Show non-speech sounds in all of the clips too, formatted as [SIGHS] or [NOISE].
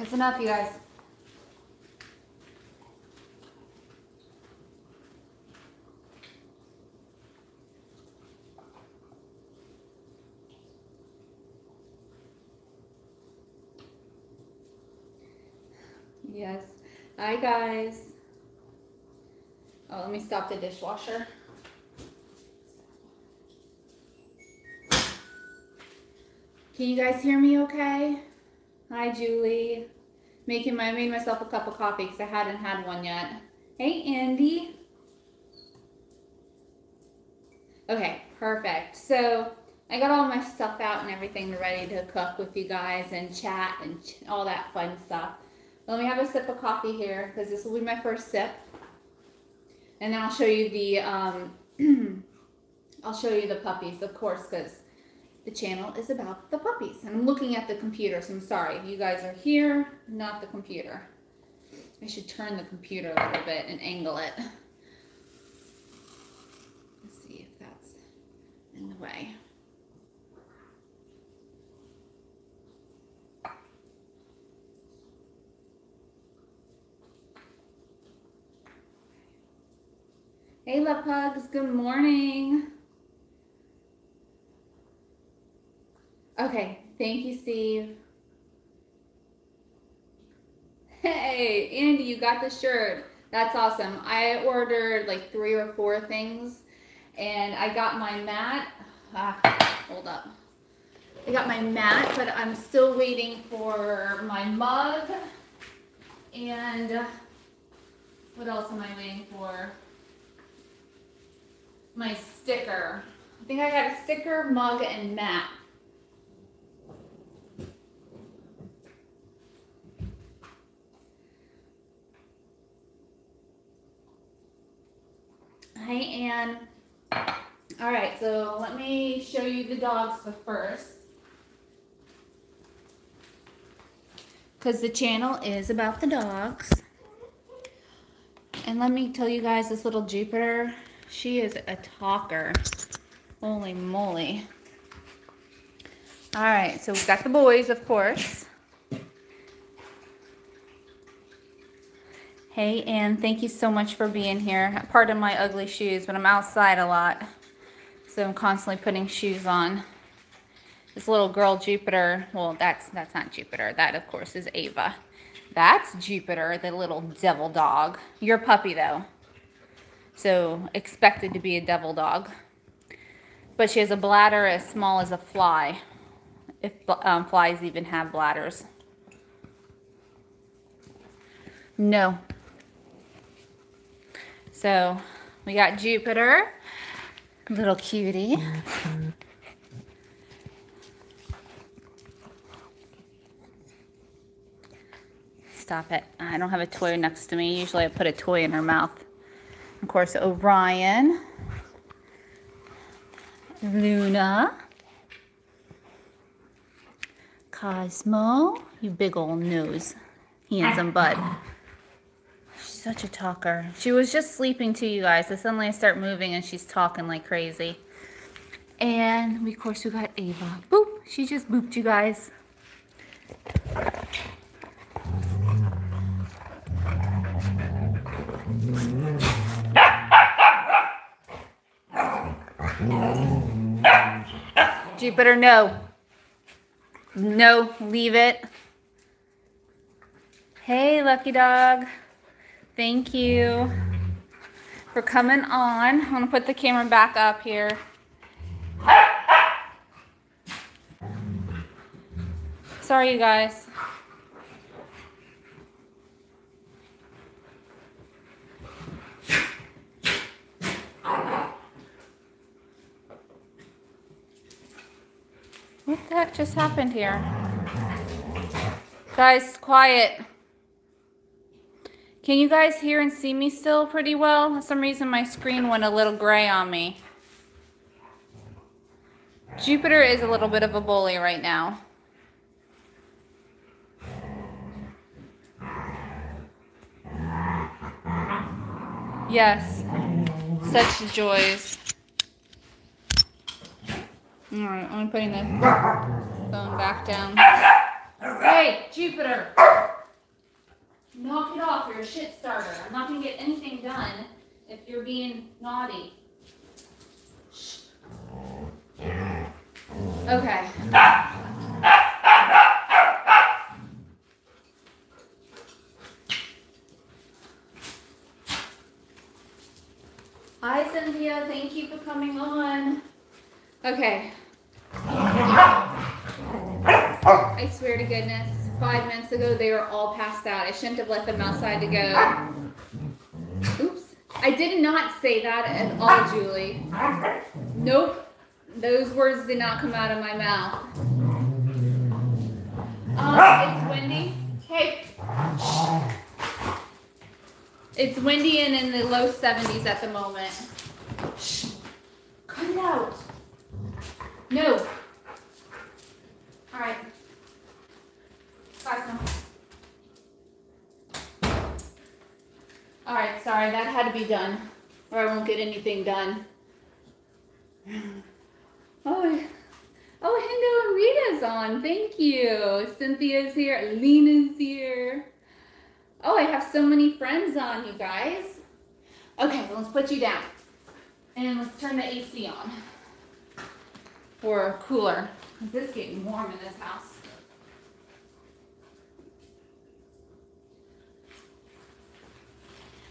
That's enough, you guys. Yes. Hi, guys. Oh, let me stop the dishwasher. Can you guys hear me okay? Hi, Julie. Making my, I made myself a cup of coffee because I hadn't had one yet. Hey, Andy. Okay, perfect. So I got all my stuff out and everything ready to cook with you guys and chat and ch all that fun stuff. Let me have a sip of coffee here because this will be my first sip. And then I'll show you the, um, [CLEARS THROAT] I'll show you the puppies, of course, because the channel is about the puppies. And I'm looking at the computer, so I'm sorry. You guys are here, not the computer. I should turn the computer a little bit and angle it. Let's see if that's in the way. Hey, love pugs, Good morning. Okay, thank you, Steve. Hey, Andy, you got the shirt. That's awesome. I ordered like three or four things, and I got my mat. Ah, hold up. I got my mat, but I'm still waiting for my mug. And what else am I waiting for? my sticker. I think I got a sticker, mug, and mat. Hi, Anne. All right, so let me show you the dogs the first. Because the channel is about the dogs. And let me tell you guys this little Jupiter she is a talker. Holy moly. All right, so we've got the boys, of course. Hey, Ann, thank you so much for being here. Pardon my ugly shoes, but I'm outside a lot. So I'm constantly putting shoes on. This little girl, Jupiter, well, that's that's not Jupiter. That, of course, is Ava. That's Jupiter, the little devil dog. Your puppy, though. So expected to be a devil dog. But she has a bladder as small as a fly. If um, flies even have bladders. No. So we got Jupiter, little cutie. Stop it. I don't have a toy next to me. Usually I put a toy in her mouth. Of course, Orion, Luna, Cosmo, you big old nose, handsome bud. Such a talker. She was just sleeping too, you guys. So suddenly I start moving and she's talking like crazy. And we, of course, we got Ava. Boop. She just booped you guys. Jupiter, no. No, leave it. Hey, lucky dog. Thank you for coming on. I'm going to put the camera back up here. Sorry, you guys. What the heck just happened here? Guys, quiet. Can you guys hear and see me still pretty well? For some reason my screen went a little gray on me. Jupiter is a little bit of a bully right now. Yes, such joys. Alright, I'm putting the phone back down. Hey, Jupiter! Knock it off. You're a shit starter. I'm not going to get anything done if you're being naughty. Okay. Hi, Cynthia. Thank you for coming on. Okay. I swear to goodness, five minutes ago they were all passed out. I shouldn't have let them outside to go. Oops. I did not say that at all, Julie. Nope. Those words did not come out of my mouth. Um, it's windy. Hey. It's windy and in the low 70s at the moment. Shh. Cut it out. No. All right. All right, sorry, that had to be done, or I won't get anything done. [SIGHS] Oh, oh, and Rita's on. Thank you. Cynthia's here. Lena's here. Oh, I have so many friends on, you guys. Okay, let's put you down. And let's turn the AC on. Or cooler. It's getting warm in this house.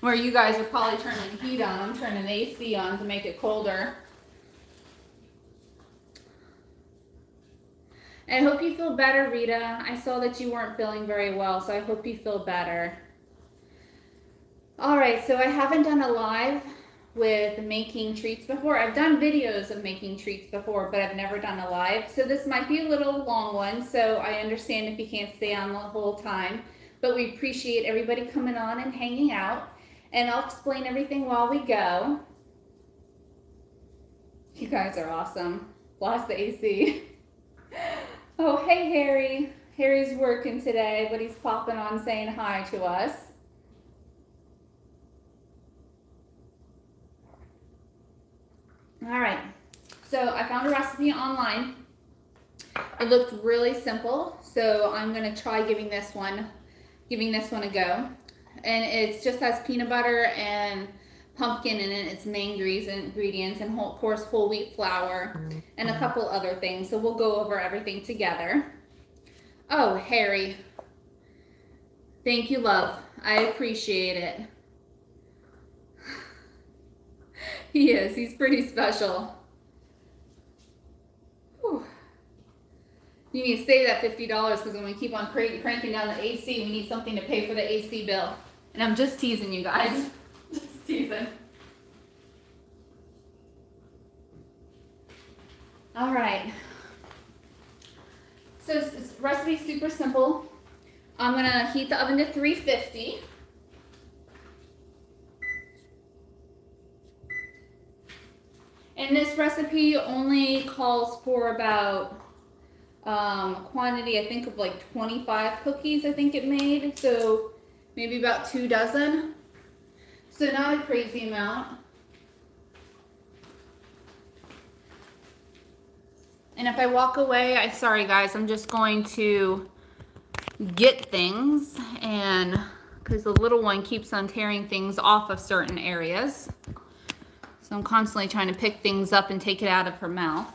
Where you guys are probably turning heat on, I'm turning AC on to make it colder. I hope you feel better, Rita. I saw that you weren't feeling very well, so I hope you feel better. All right, so I haven't done a live with making treats before. I've done videos of making treats before, but I've never done a live. So this might be a little long one, so I understand if you can't stay on the whole time. But we appreciate everybody coming on and hanging out. And I'll explain everything while we go. You guys are awesome. Lost the AC. [LAUGHS] oh, hey, Harry. Harry's working today, but he's popping on saying hi to us. All right, so I found a recipe online. It looked really simple, so I'm gonna try giving this one, giving this one a go. And it just has peanut butter and pumpkin in it, its main ingredients, and whole, of course whole wheat flour, and a mm-hmm. couple other things. So we'll go over everything together. Oh, Harry. Thank you, love. I appreciate it. [SIGHS] he is. He's pretty special. Whew. You need to save that $50 because when we keep on crank cranking down the AC, we need something to pay for the AC bill. And I'm just teasing you guys. [LAUGHS] just teasing. All right. So this recipe super simple. I'm gonna heat the oven to 350. And this recipe only calls for about um, quantity, I think of like 25 cookies, I think it made. So maybe about two dozen. So not a crazy amount. And if I walk away, I sorry guys, I'm just going to get things and because the little one keeps on tearing things off of certain areas. So I'm constantly trying to pick things up and take it out of her mouth.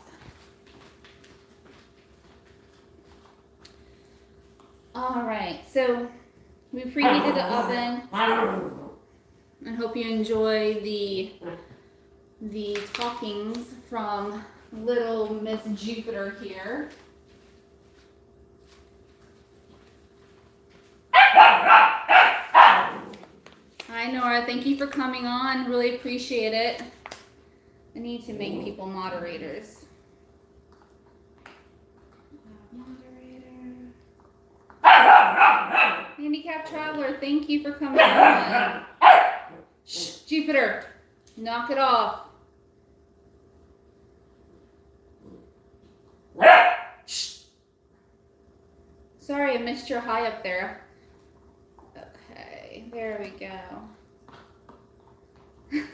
All right, so we preheated the oven. I hope you enjoy the the talkings from little Miss Jupiter here. Hi Nora, thank you for coming on. Really appreciate it. I need to make people moderators. Moderator. Handicap Traveler, thank you for coming on. Shh, [COUGHS] Jupiter, knock it off. Sorry, I missed your high up there. Okay, there we go. [LAUGHS]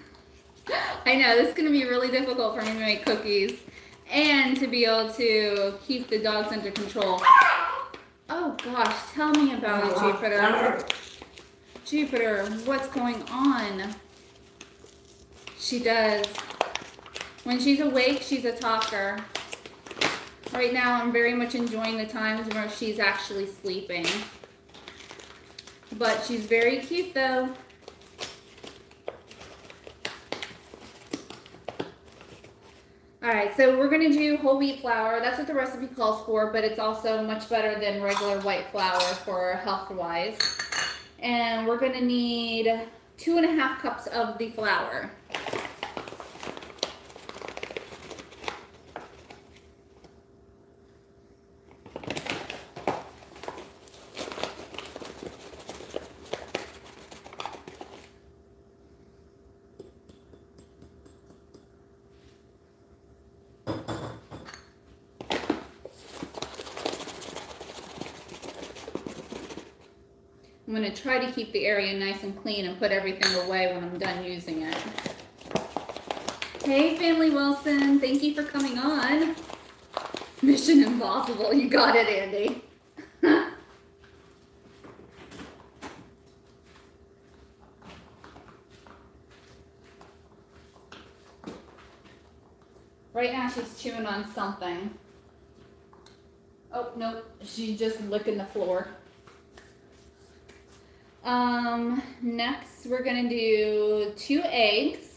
I know, this is going to be really difficult for me to make cookies and to be able to keep the dogs under control. Oh gosh, tell me about it, Jupiter. Jupiter, what's going on? She does. When she's awake, she's a talker. Right now, I'm very much enjoying the times where she's actually sleeping. But she's very cute, though. All right, so we're gonna do whole wheat flour. That's what the recipe calls for, but it's also much better than regular white flour for health-wise. And we're gonna need two and a half cups of the flour. Keep the area nice and clean and put everything away when I'm done using it. Hey, Family Wilson. Thank you for coming on. Mission Impossible. You got it, Andy. [LAUGHS] right now she's chewing on something. Oh, nope. She's just licking the floor. Um, next we're gonna do two eggs.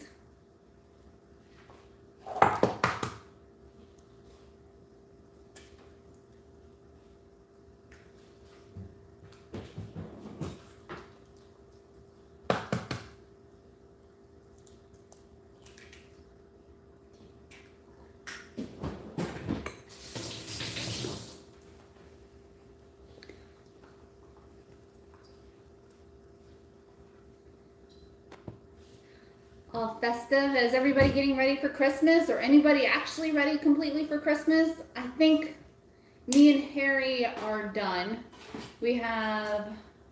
all festive. Is everybody getting ready for Christmas or anybody actually ready completely for Christmas? I think me and Harry are done. We have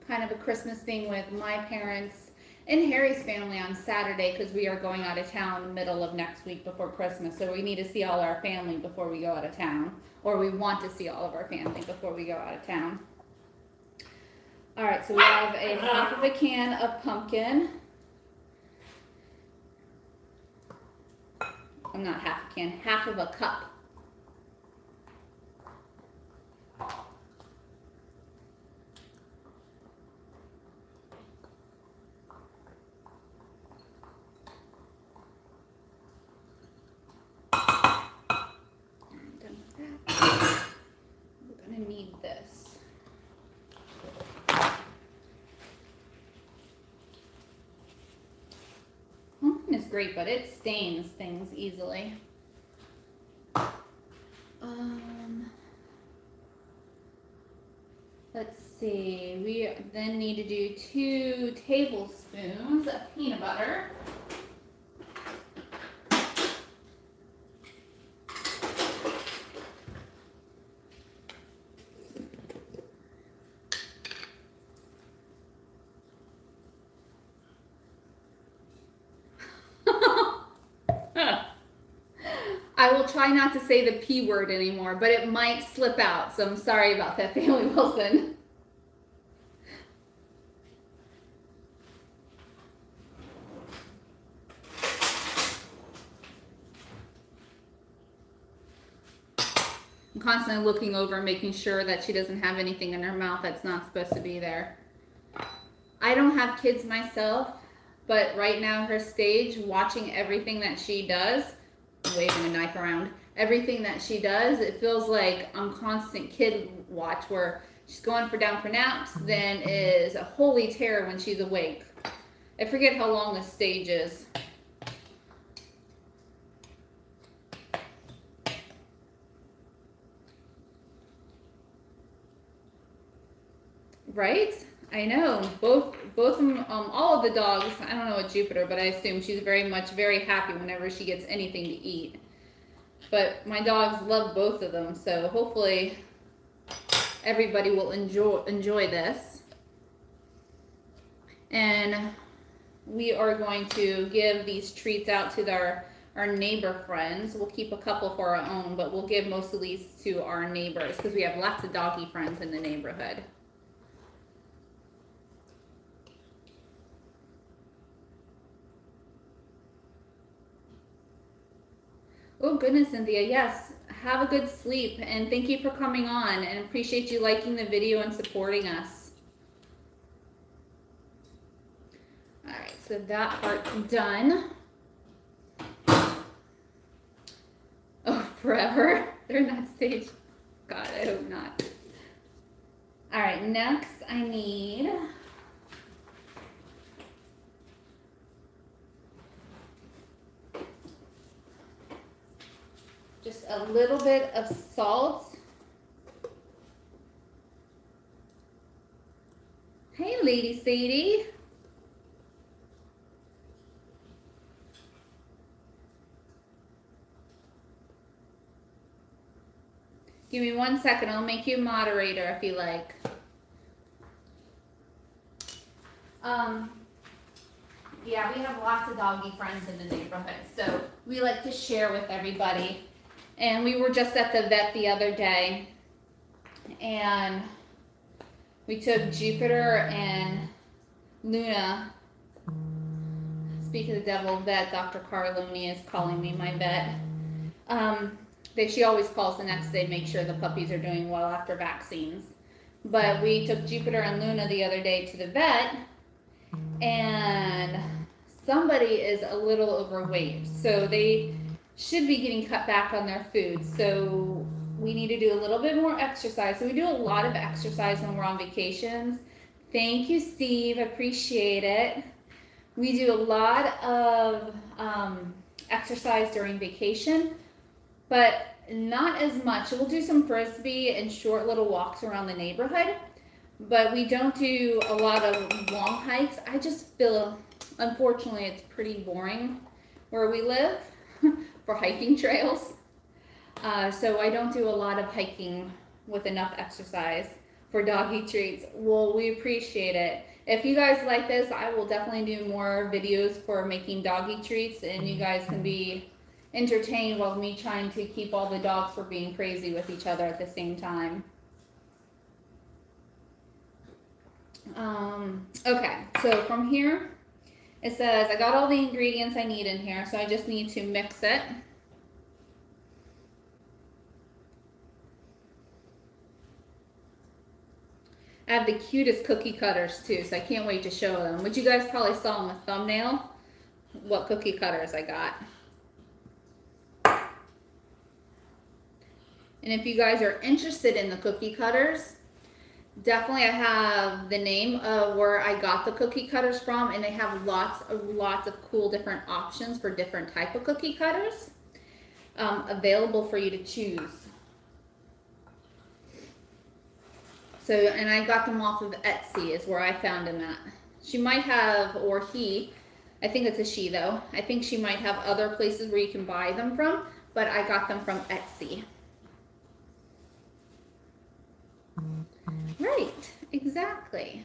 kind of a Christmas thing with my parents and Harry's family on Saturday because we are going out of town middle of next week before Christmas. So we need to see all our family before we go out of town. Or we want to see all of our family before we go out of town. All right, so we have a half of a can of pumpkin. I'm not half a can, half of a cup. We're gonna need this. Pumpkin is great, but it stains things easily. Um, let's see, we then need to do two tablespoons of peanut butter. I will not to say the P word anymore, but it might slip out. So I'm sorry about that, [LAUGHS] Family Wilson. I'm constantly looking over, making sure that she doesn't have anything in her mouth that's not supposed to be there. I don't have kids myself, but right now her stage, watching everything that she does, waving a knife around. Everything that she does, it feels like on constant kid watch where she's going for down for naps, then is a holy terror when she's awake. I forget how long the stage is. Right? I know. Both both of them, um, all of the dogs, I don't know what Jupiter, but I assume she's very much very happy whenever she gets anything to eat. But my dogs love both of them, so hopefully everybody will enjoy enjoy this. And we are going to give these treats out to our our neighbor friends. We'll keep a couple for our own, but we'll give most of these to our neighbors because we have lots of doggy friends in the neighborhood. Oh, goodness, Cynthia. Yes. Have a good sleep. And thank you for coming on and appreciate you liking the video and supporting us. All right, so that part's done. Oh, forever? [LAUGHS] They're in that stage. God, I hope not. All right, next I need just a little bit of salt. Hey, Lady Sadie. Give me one second. I'll make you moderator if you like. Um, yeah, we have lots of doggy friends in the neighborhood, so we like to share with everybody. And we were just at the vet the other day, and we took Jupiter and Luna. Speak of the devil, vet Dr. Carloni is calling me my vet. Um, they, she always calls the next day, to make sure the puppies are doing well after vaccines. But we took Jupiter and Luna the other day to the vet, and somebody is a little overweight. So they should be getting cut back on their food. So we need to do a little bit more exercise. So we do a lot of exercise when we're on vacations. Thank you, Steve. Appreciate it. We do a lot of um, exercise during vacation but not as much. We'll do some frisbee and short little walks around the neighborhood, but we don't do a lot of long hikes. I just feel, unfortunately, it's pretty boring where we live [LAUGHS] for hiking trails. Uh, so I don't do a lot of hiking with enough exercise for doggy treats. Well, we appreciate it. If you guys like this, I will definitely do more videos for making doggy treats and you guys can be entertained while me trying to keep all the dogs from being crazy with each other at the same time. Um, okay, so from here, it says I got all the ingredients I need in here, so I just need to mix it. I have the cutest cookie cutters too, so I can't wait to show them. Which you guys probably saw in the thumbnail, what cookie cutters I got. And if you guys are interested in the cookie cutters, definitely I have the name of where I got the cookie cutters from and they have lots of lots of cool different options for different type of cookie cutters um, available for you to choose. So, and I got them off of Etsy is where I found them at. She might have, or he, I think it's a she though. I think she might have other places where you can buy them from, but I got them from Etsy. Right, exactly.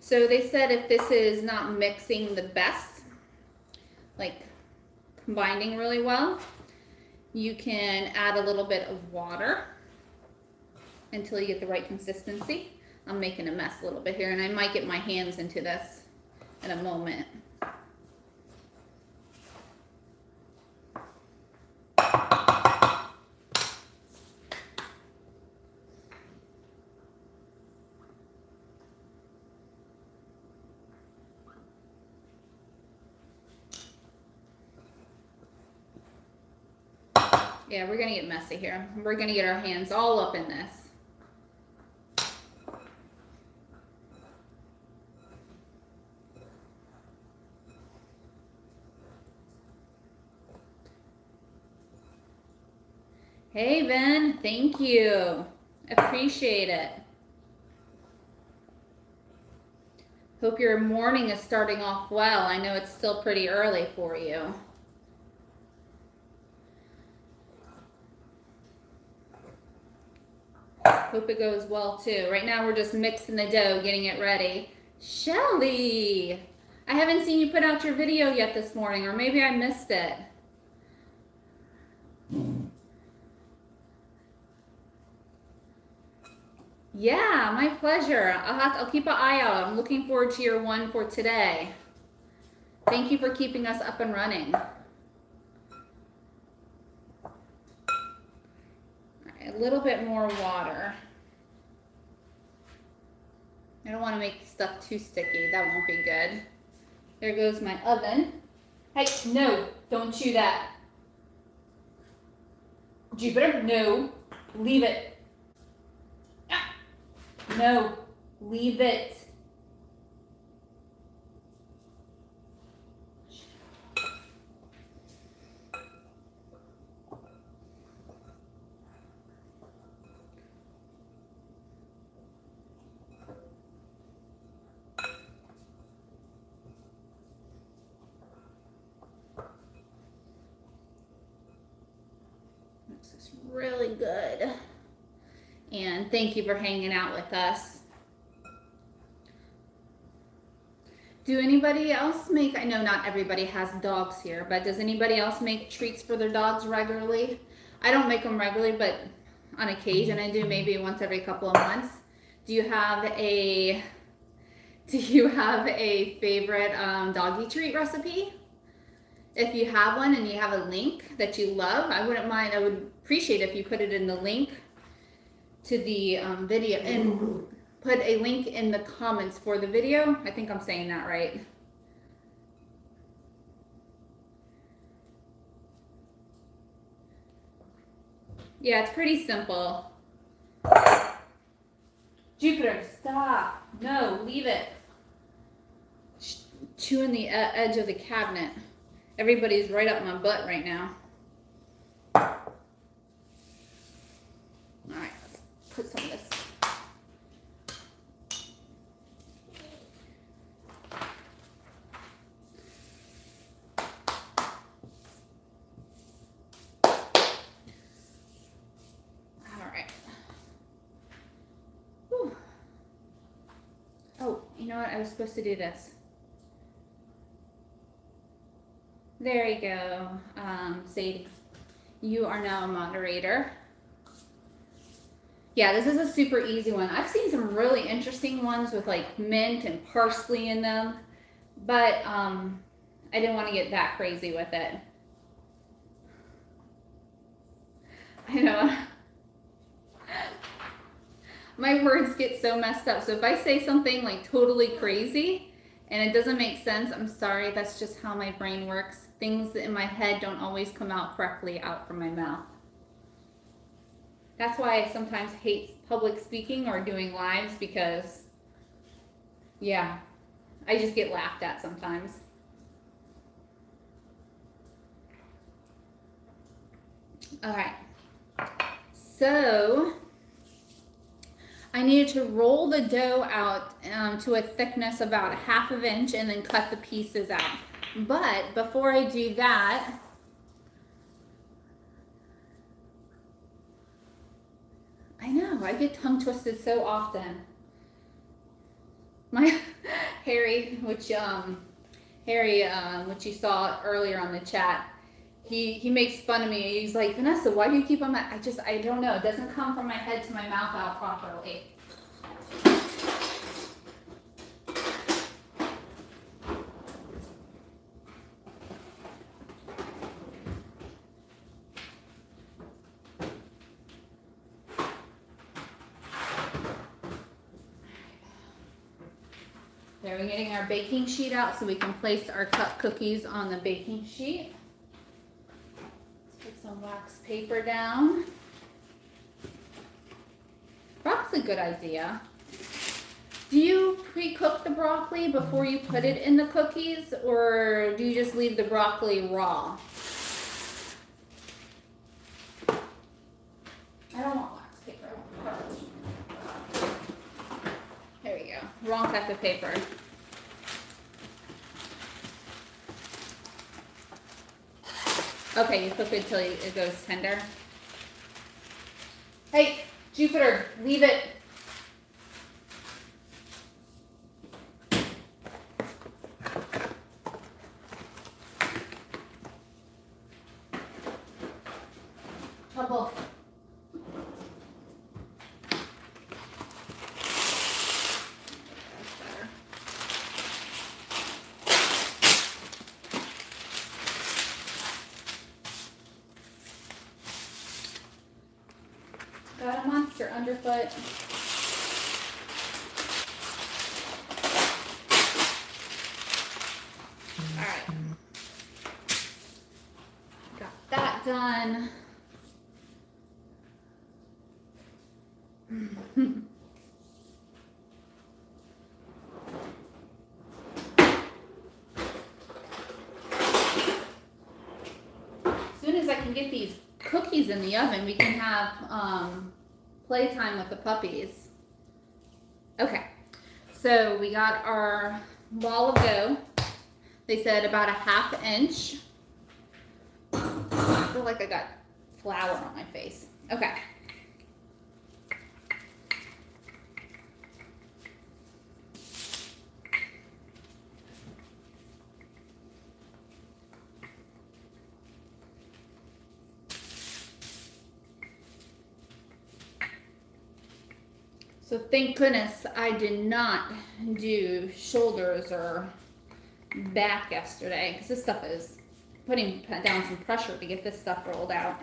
So they said if this is not mixing the best, like combining really well, you can add a little bit of water until you get the right consistency. I'm making a mess a little bit here and I might get my hands into this in a moment. Yeah, we're gonna get messy here. We're gonna get our hands all up in this. Hey, Ben, thank you. Appreciate it. Hope your morning is starting off well. I know it's still pretty early for you. Hope it goes well too. Right now we're just mixing the dough, getting it ready. Shelly, I haven't seen you put out your video yet this morning, or maybe I missed it. Yeah, my pleasure. I'll have to, I'll keep an eye out. I'm looking forward to your one for today. Thank you for keeping us up and running. A little bit more water. I don't want to make stuff too sticky. That won't be good. There goes my oven. Hey, no, don't chew that. Jupiter, no, leave it. Ah, no, leave it. really good. And thank you for hanging out with us. Do anybody else make, I know not everybody has dogs here, but does anybody else make treats for their dogs regularly? I don't make them regularly, but on occasion I do maybe once every couple of months. Do you have a, [LAUGHS] do you have a favorite um, doggy treat recipe? If you have one and you have a link that you love, I wouldn't mind, I would appreciate if you put it in the link to the um, video and put a link in the comments for the video. I think I'm saying that right. Yeah, it's pretty simple. Jupiter, stop. No, leave it. Chewing the edge of the cabinet. Everybody's right up my butt right now. All right, let's put some of this. All right. Oh, you know what? I was supposed to do this. There you go, um, Sadie. You are now a moderator. Yeah, this is a super easy one. I've seen some really interesting ones with like mint and parsley in them, but um, I didn't want to get that crazy with it. [LAUGHS] I know. [LAUGHS] My words get so messed up. So if I say something like totally crazy and it doesn't make sense, I'm sorry. That's just how my brain works. Things in my head don't always come out correctly out from my mouth. That's why I sometimes hate public speaking or doing lives because, yeah, I just get laughed at sometimes. All right. So I needed to roll the dough out um, to a thickness about a half of inch and then cut the pieces out. But before I do that, I know, I get tongue twisted so often. My [LAUGHS] Harry, which um Harry, um, which you saw earlier on the chat, he he makes fun of me. He's like, Vanessa, why do you keep on my? I just I don't know. It doesn't come from my head to my mouth out properly. There, we're getting baking sheet out so we can place our cup cookies on the baking sheet. Let's put some wax paper down. Broccoli's a good idea. Do you pre-cook the broccoli before you put it in the cookies or do you just leave the broccoli raw? I don't want wax paper. There we go. Wrong type of paper. Okay, you cook it till it goes tender. Hey, Jupiter, leave it. Underfoot. Alright. Got that done. [LAUGHS] soon as I can get these cookies in the oven, we can have um, playtime with the puppies. Okay, so we got our ball of dough. They said about a half inch. I feel like I got flour on my face. Okay. So thank goodness I did not do shoulders or back yesterday because this stuff is putting down some pressure to get this stuff rolled out.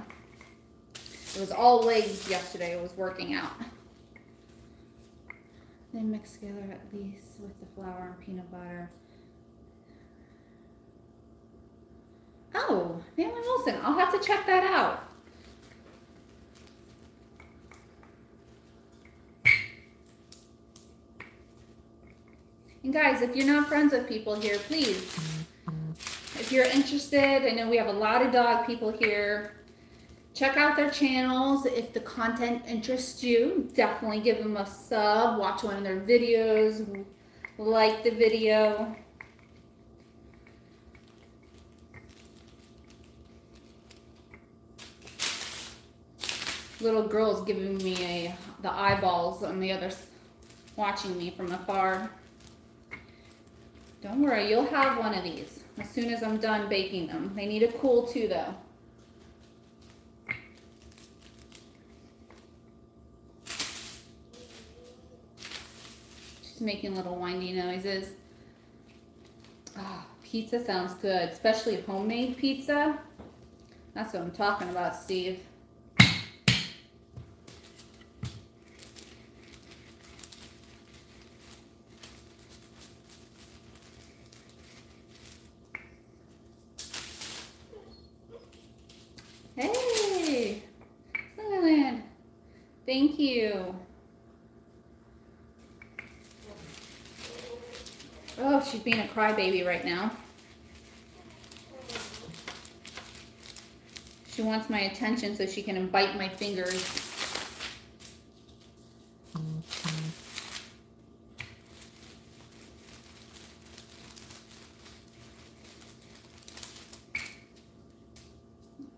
It was all legs yesterday It was working out. They mix together at least with the flour and peanut butter. Oh, Family Wilson, I'll have to check that out. And guys, if you're not friends with people here, please, if you're interested, I know we have a lot of dog people here. Check out their channels. If the content interests you, definitely give them a sub, watch one of their videos, like the video. Little girl's giving me a the eyeballs on the other watching me from afar. Don't worry, you'll have one of these as soon as I'm done baking them. They need to cool too though. She's making little windy noises. Oh, pizza sounds good, especially homemade pizza. That's what I'm talking about, Steve. Thank you. Oh, she's being a crybaby right now. She wants my attention so she can bite my fingers.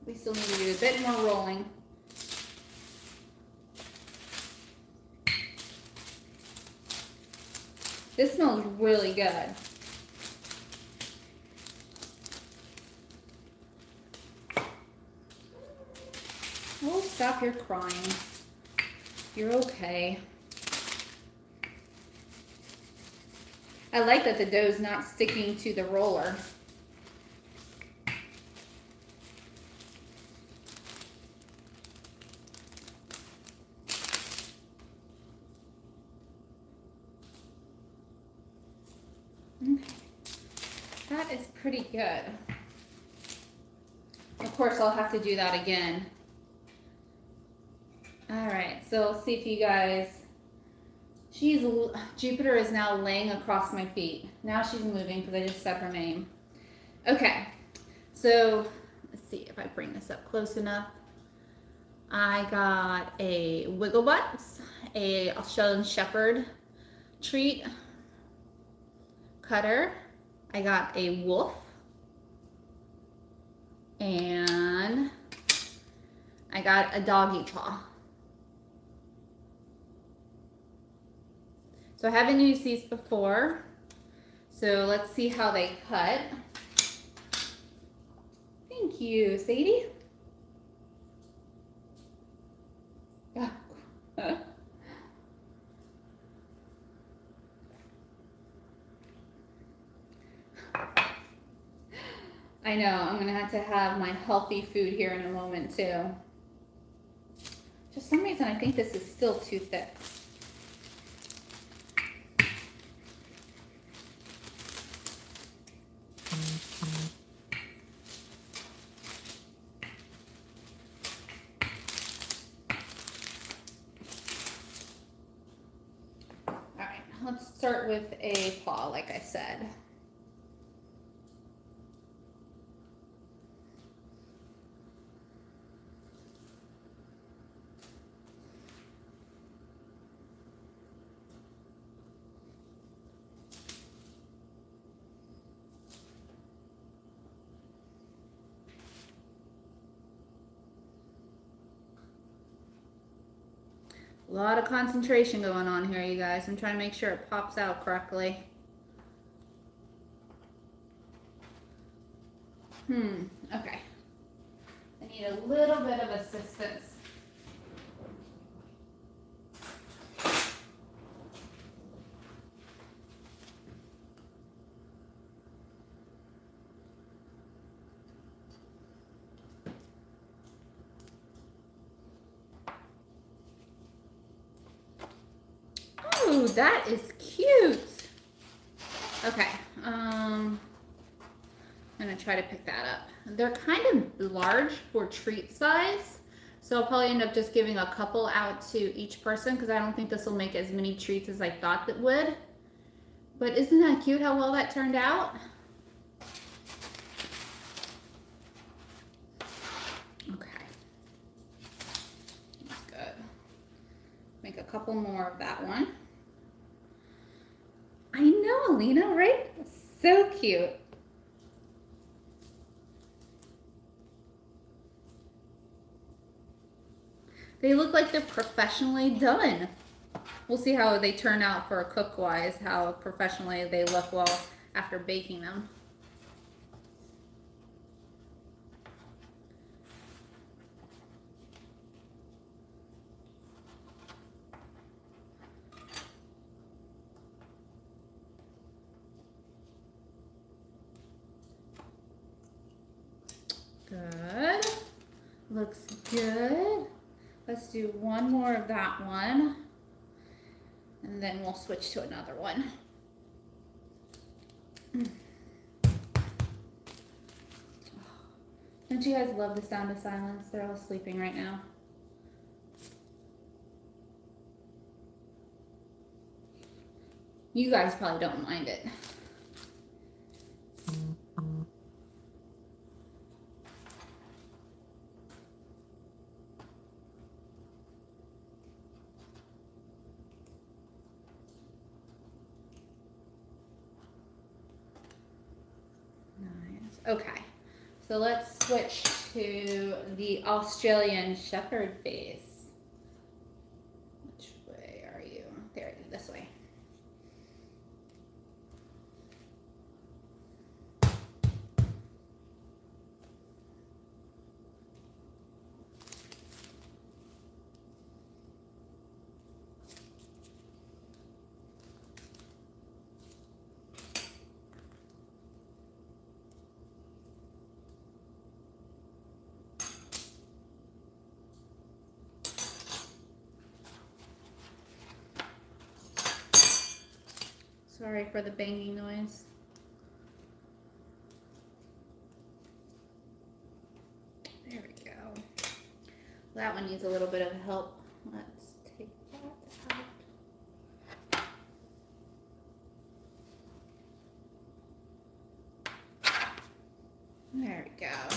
We still need to do a bit more rolling. This smells really good. Oh, stop your crying. You're okay. I like that the dough's not sticking to the roller. Okay. That is pretty good. Of course, I'll have to do that again. All right, so see if you guys, she's, Jupiter is now laying across my feet. Now she's moving because I just said her name. Okay, so let's see if I bring this up close enough. I got a Wigglebutts, a Australian Shepherd treat cutter, I got a wolf and I got a doggy paw. So I haven't used these before. So let's see how they cut. Thank you, Sadie. [LAUGHS] I know, I'm gonna have to have my healthy food here in a moment too. For some reason, I think this is still too thick. All right, let's start with a paw, like I said. A lot of concentration going on here, you guys. I'm trying to make sure it pops out correctly. Hmm, okay. I need a little bit of assistance. Ooh, that is cute. Okay, um, I'm gonna try to pick that up. They're kind of large for treat size. So I'll probably end up just giving a couple out to each person because I don't think this will make as many treats as I thought it would. But isn't that cute how well that turned out? Okay. That's good. Make a couple more of that one. I know, Alina, right? So cute. They look like they're professionally done. We'll see how they turn out for cook-wise, how professionally they look well after baking them. Good. Looks good. Let's do one more of that one. And then we'll switch to another one. [SIGHS] Don't you guys love the sound of silence? They're all sleeping right now. You guys probably don't mind it. Nice. Okay. So let's switch to the Australian Shepherd face. Which way are you? There, this way. Sorry for the banging noise. There we go. That one needs a little bit of help. Let's take that out. There we go.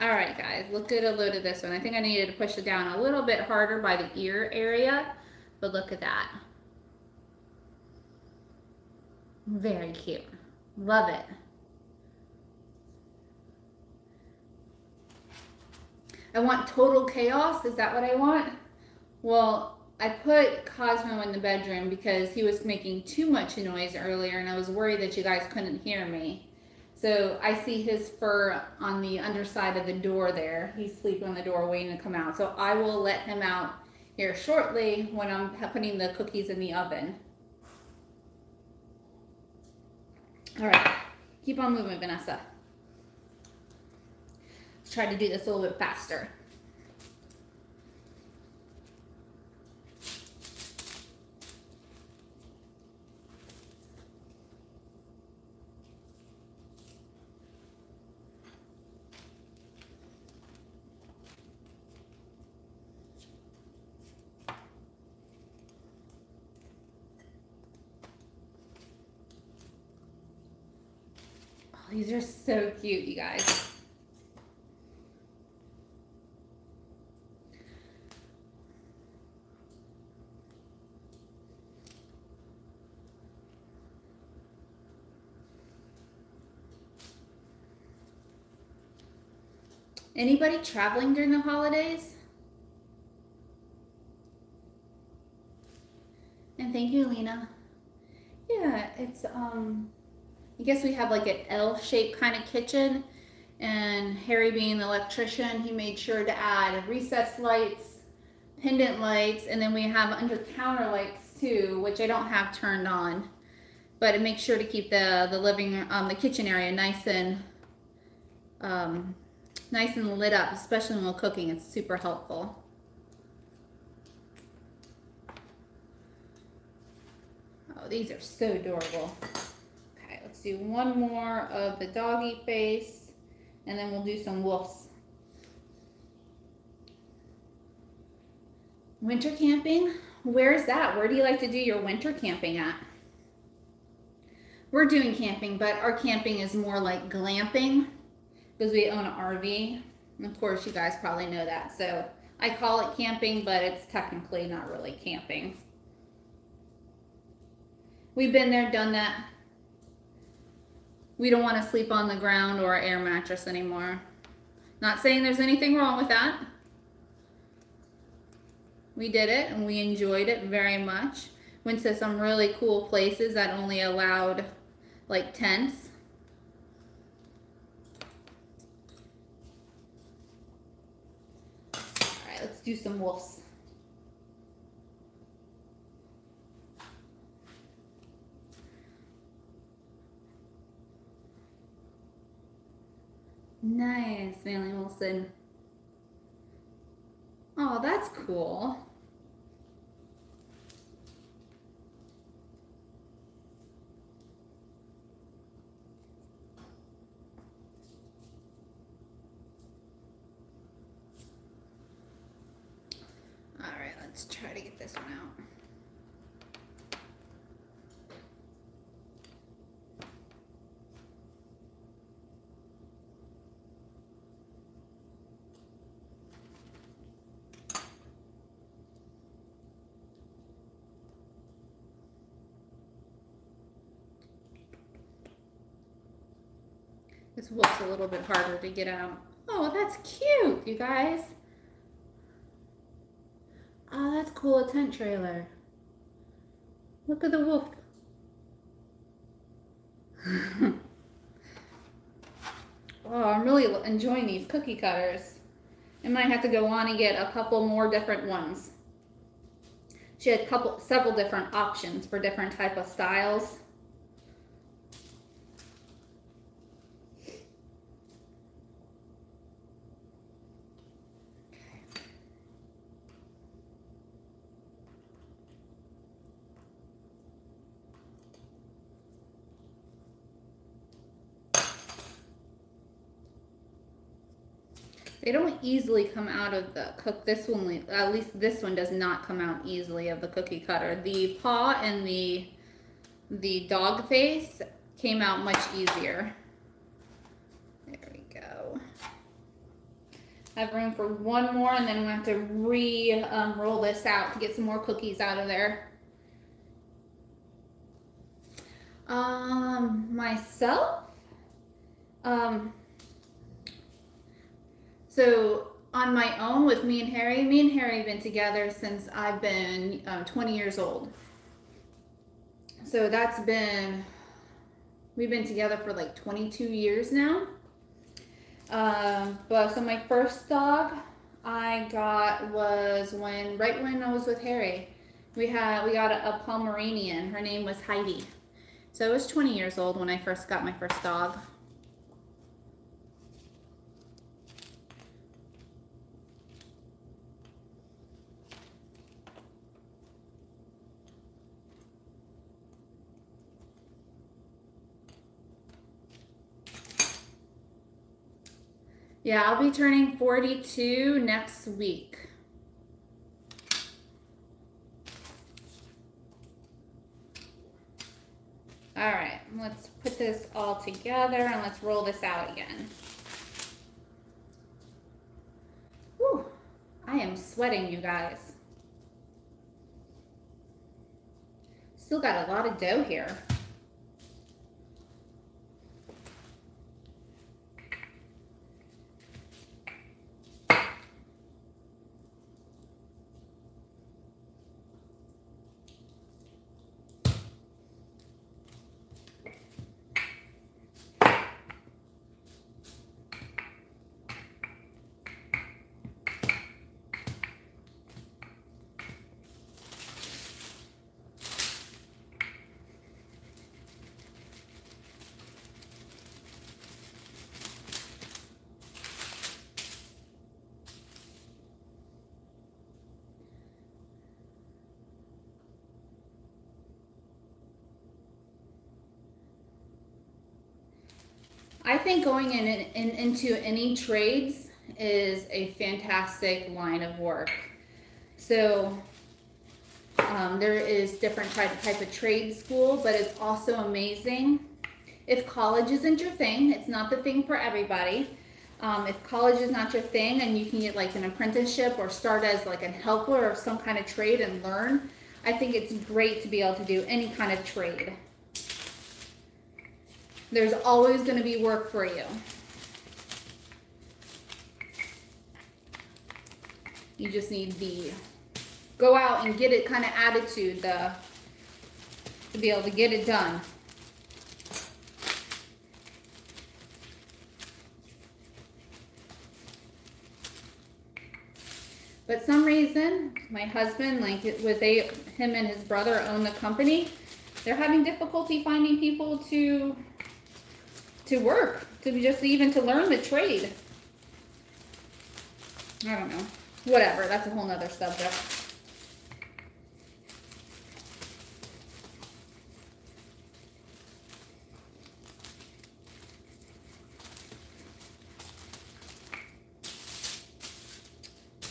All right, guys, look at a load of this one. I think I needed to push it down a little bit harder by the ear area, but look at that. Very cute. Love it. I want total chaos. Is that what I want? Well, I put Cosmo in the bedroom because he was making too much noise earlier and I was worried that you guys couldn't hear me. So I see his fur on the underside of the door there. He's sleeping on the door waiting to come out. So I will let him out here shortly when I'm putting the cookies in the oven. All right, keep on moving, Vanessa. Let's try to do this a little bit faster. These are so cute, you guys. Anybody traveling during the holidays? And thank you, Lena. Yeah, it's um I guess we have like an L-shaped kind of kitchen and Harry being the electrician, he made sure to add recessed lights, pendant lights, and then we have under counter lights too, which I don't have turned on. But it makes sure to keep the the living um the kitchen area nice and um nice and lit up, especially when we're cooking. It's super helpful. Oh, these are so adorable. Do one more of the doggy face, and then we'll do some wolves. Winter camping? Where is that? Where do you like to do your winter camping at? We're doing camping, but our camping is more like glamping because we own an RV. And of course, you guys probably know that. So I call it camping, but it's technically not really camping. We've been there, done that. We don't want to sleep on the ground or air mattress anymore. Not saying there's anything wrong with that. We did it and we enjoyed it very much. Went to some really cool places that only allowed like tents All right, let's do some wolves. Nice, Manly Wilson. Oh, that's cool. All right, let's try to get this one out. This wolf's a little bit harder to get out. Oh, that's cute, you guys. Oh, that's cool, a tent trailer. Look at the wolf. [LAUGHS] oh, I'm really enjoying these cookie cutters. I might have to go on and get a couple more different ones. She had couple, several different options for different type of styles. They don't easily come out of the cook. This one, at least this one does not come out easily of the cookie cutter. The paw and the the dog face came out much easier. There we go. I have room for one more and then we have to re-roll um, this out to get some more cookies out of there. Um, myself, um, so on my own with me and Harry, me and Harry have been together since I've been um, 20 years old. So that's been, we've been together for like 22 years now. Um, but so my first dog I got was when, right when I was with Harry. We had, we got a, a Pomeranian. Her name was Heidi. So I was 20 years old when I first got my first dog. Yeah, I'll be turning 42 next week. All right, let's put this all together and let's roll this out again. Whew, I am sweating, you guys. Still got a lot of dough here. I think going in, in, into any trades is a fantastic line of work. So um, there is different type, type of trade school, but it's also amazing. If college isn't your thing, it's not the thing for everybody. Um, if college is not your thing and you can get like an apprenticeship or start as like a helper of some kind of trade and learn, I think it's great to be able to do any kind of trade. There's always going to be work for you. You just need the go out and get it kind of attitude the, to be able to get it done. But some reason, my husband, like with they, him and his brother own the company, they're having difficulty finding people to to work, to just even to learn the trade. I don't know. Whatever, that's a whole nother subject.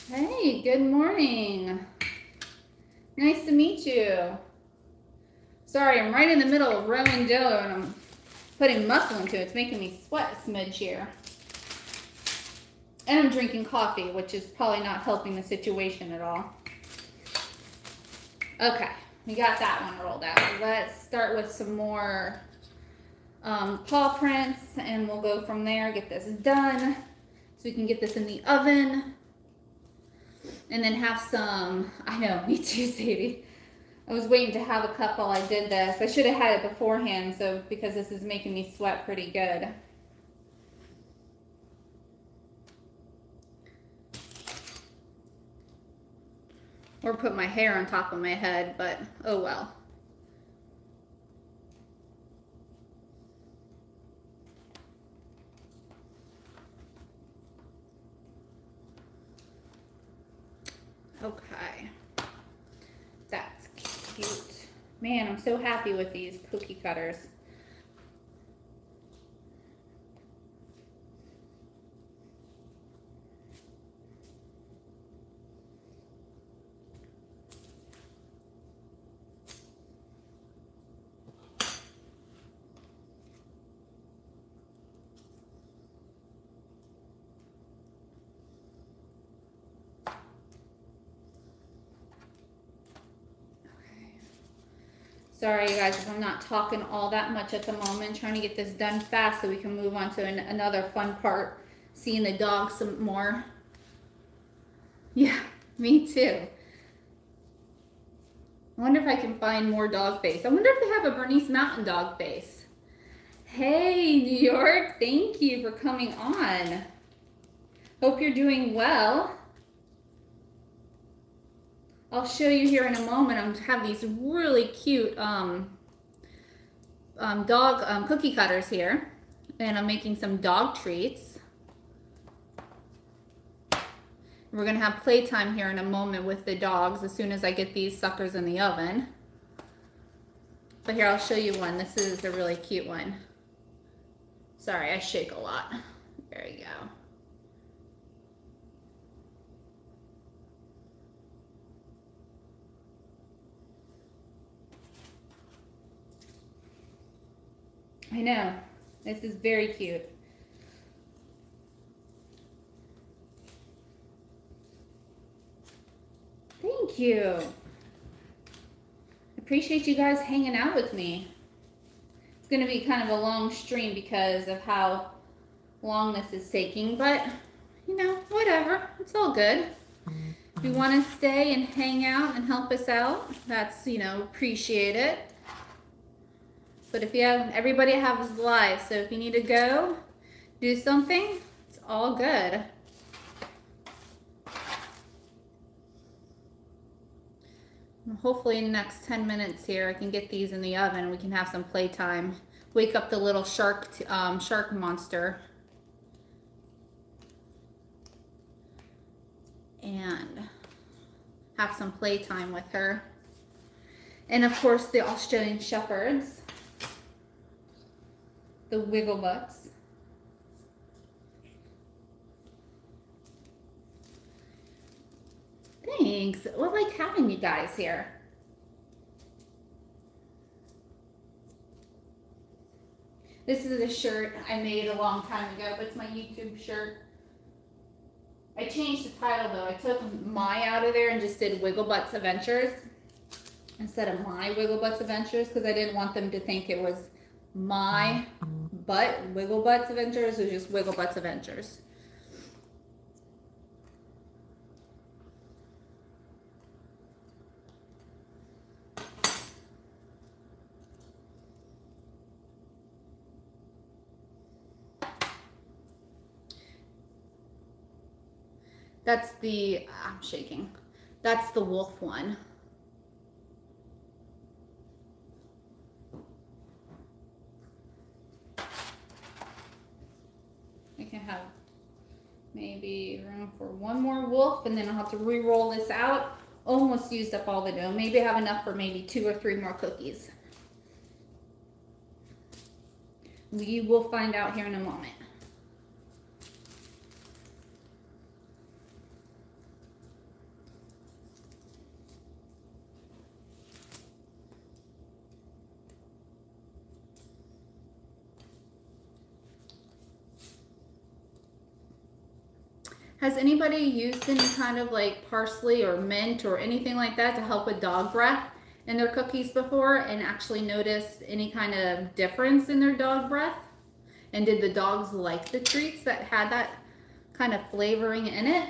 Hey, good morning. Nice to meet you. Sorry, I'm right in the middle of rowing dough and I'm putting muscle into it. It's making me sweat a smidge here. And I'm drinking coffee, which is probably not helping the situation at all. Okay, we got that one rolled out. Let's start with some more um, paw prints and we'll go from there, get this done so we can get this in the oven and then have some, I know, [LAUGHS] me too, Sadie. I was waiting to have a cup while I did this. I should have had it beforehand, so because this is making me sweat pretty good. Or put my hair on top of my head, but oh well. Okay. Cute. Man, I'm so happy with these cookie cutters. Sorry, you guys, I'm not talking all that much at the moment. Trying to get this done fast so we can move on to an, another fun part. Seeing the dogs some more. Yeah, [LAUGHS] me too. I wonder if I can find more dog face. I wonder if they have a Bernese Mountain Dog face. Hey, New York. Thank you for coming on. Hope you're doing well. I'll show you here in a moment. I have these really cute um, um, dog um, cookie cutters here. And I'm making some dog treats. We're going to have playtime here in a moment with the dogs as soon as I get these suckers in the oven. But here, I'll show you one. This is a really cute one. Sorry, I shake a lot. There you go. I know. This is very cute. Thank you. Appreciate you guys hanging out with me. It's going to be kind of a long stream because of how long this is taking, but you know, whatever. It's all good. Mm-hmm. If you want to stay and hang out and help us out, that's, you know, appreciate it. But if you have, everybody has lives, so if you need to go, do something, it's all good. Hopefully in the next 10 minutes here, I can get these in the oven. We can have some playtime. Wake up the little shark, um, shark monster. And have some playtime with her. And of course the Australian Shepherds. The Wigglebutts. Thanks. I like having you guys here. This is a shirt I made a long time ago, but it's my YouTube shirt. I changed the title though. I took my out of there and just did Wigglebutts Adventures instead of my Wigglebutts Adventures because I didn't want them to think it was my butt Wigglebutts Adventures. or just Wigglebutts Adventures. That's the, I'm shaking. That's the wolf one. I can have maybe room for one more wolf and then I'll have to re-roll this out. Almost used up all the dough. Maybe I have enough for maybe two or three more cookies. We will find out here in a moment. Has anybody used any kind of like parsley or mint or anything like that to help with dog breath in their cookies before and actually noticed any kind of difference in their dog breath? And did the dogs like the treats that had that kind of flavoring in it?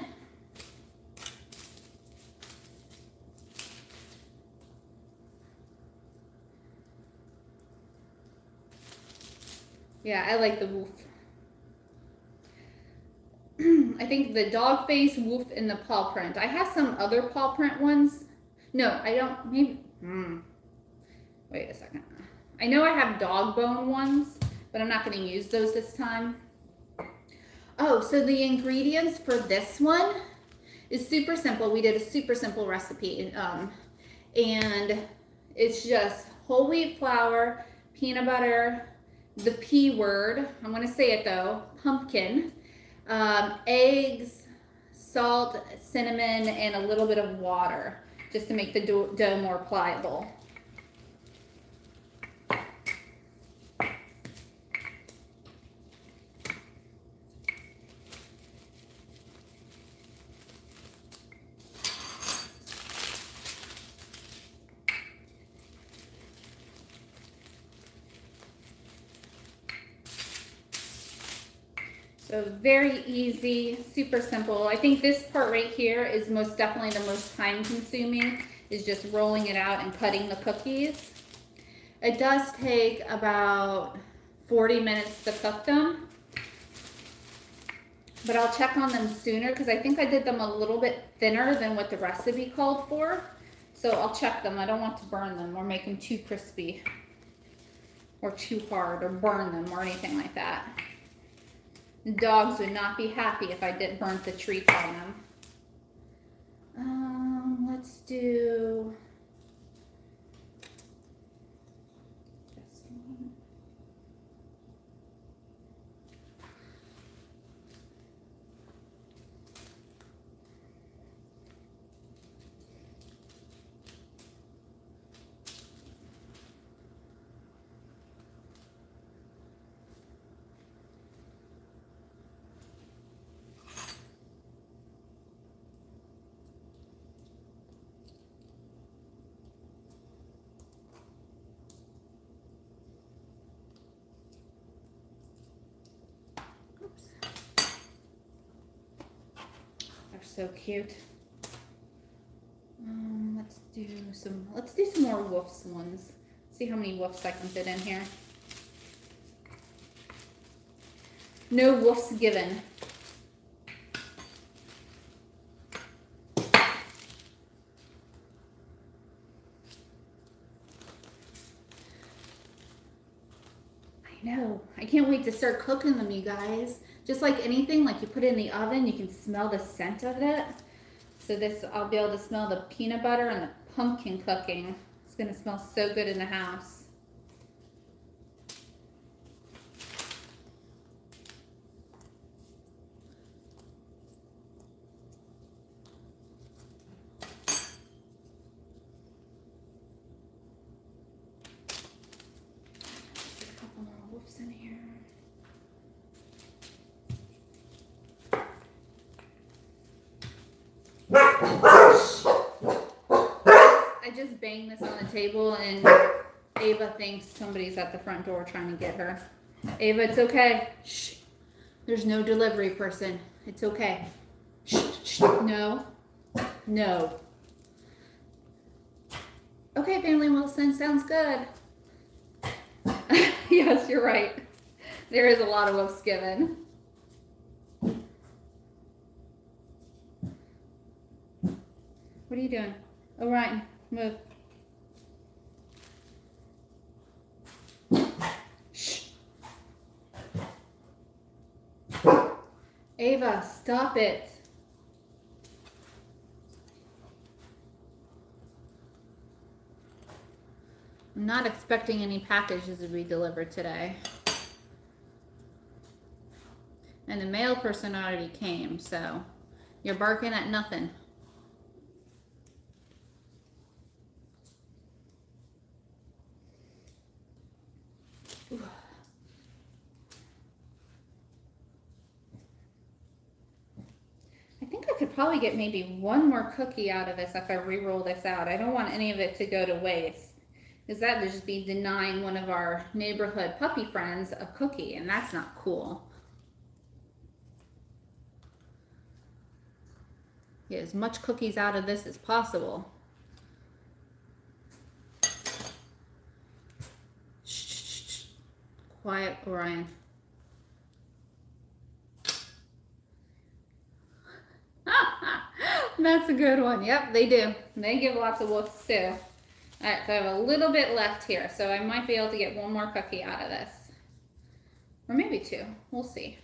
Yeah, I like the wolf. [CLEARS THROAT] I think the dog face, wolf, and the paw print. I have some other paw print ones. No, I don't. Maybe. Hmm. Wait a second. I know I have dog bone ones, but I'm not going to use those this time. Oh, so the ingredients for this one is super simple. We did a super simple recipe. Um, and it's just whole wheat flour, peanut butter, the P word. I'm going to say it though, pumpkin um, eggs, salt, cinnamon, and a little bit of water just to make the dough more pliable. So very easy, super simple. I think this part right here is most definitely the most time consuming is just rolling it out and cutting the cookies. It does take about 40 minutes to cook them. But I'll check on them sooner because I think I did them a little bit thinner than what the recipe called for. So I'll check them. I don't want to burn them or make them too crispy or too hard or burn them or anything like that. Dogs would not be happy if I didn't burn the treats on them. Um, let's do so cute. Um, let's do some, let's do some more woofs ones. See how many woofs I can fit in here. No woofs given. I know. I can't wait to start cooking them, you guys. Just like anything, like you put it in the oven, you can smell the scent of it. So this, I'll be able to smell the peanut butter and the pumpkin cooking. It's gonna smell so good in the house. A couple more woofs in here. I just banged this on the table and Ava thinks somebody's at the front door trying to get her. Ava, it's okay. Shh. There's no delivery person. It's okay. Shh, shh. No. No. Okay, Family Wilson, sounds good. [LAUGHS] yes, you're right. There is a lot of wolves given. What are you doing? All right, move. Shh. Ava, stop it. I'm not expecting any packages to be delivered today. And the mail person already came, so you're barking at nothing. Probably get maybe one more cookie out of this if I re-roll this out. I don't want any of it to go to waste. Because that would just be denying one of our neighborhood puppy friends a cookie, and that's not cool. Get as much cookies out of this as possible. Shh, shh, shh. Quiet, Orion. That's a good one. Yep, they do. They give lots of wolves too. All right, so I have a little bit left here, so I might be able to get one more cookie out of this. Or maybe two. We'll see.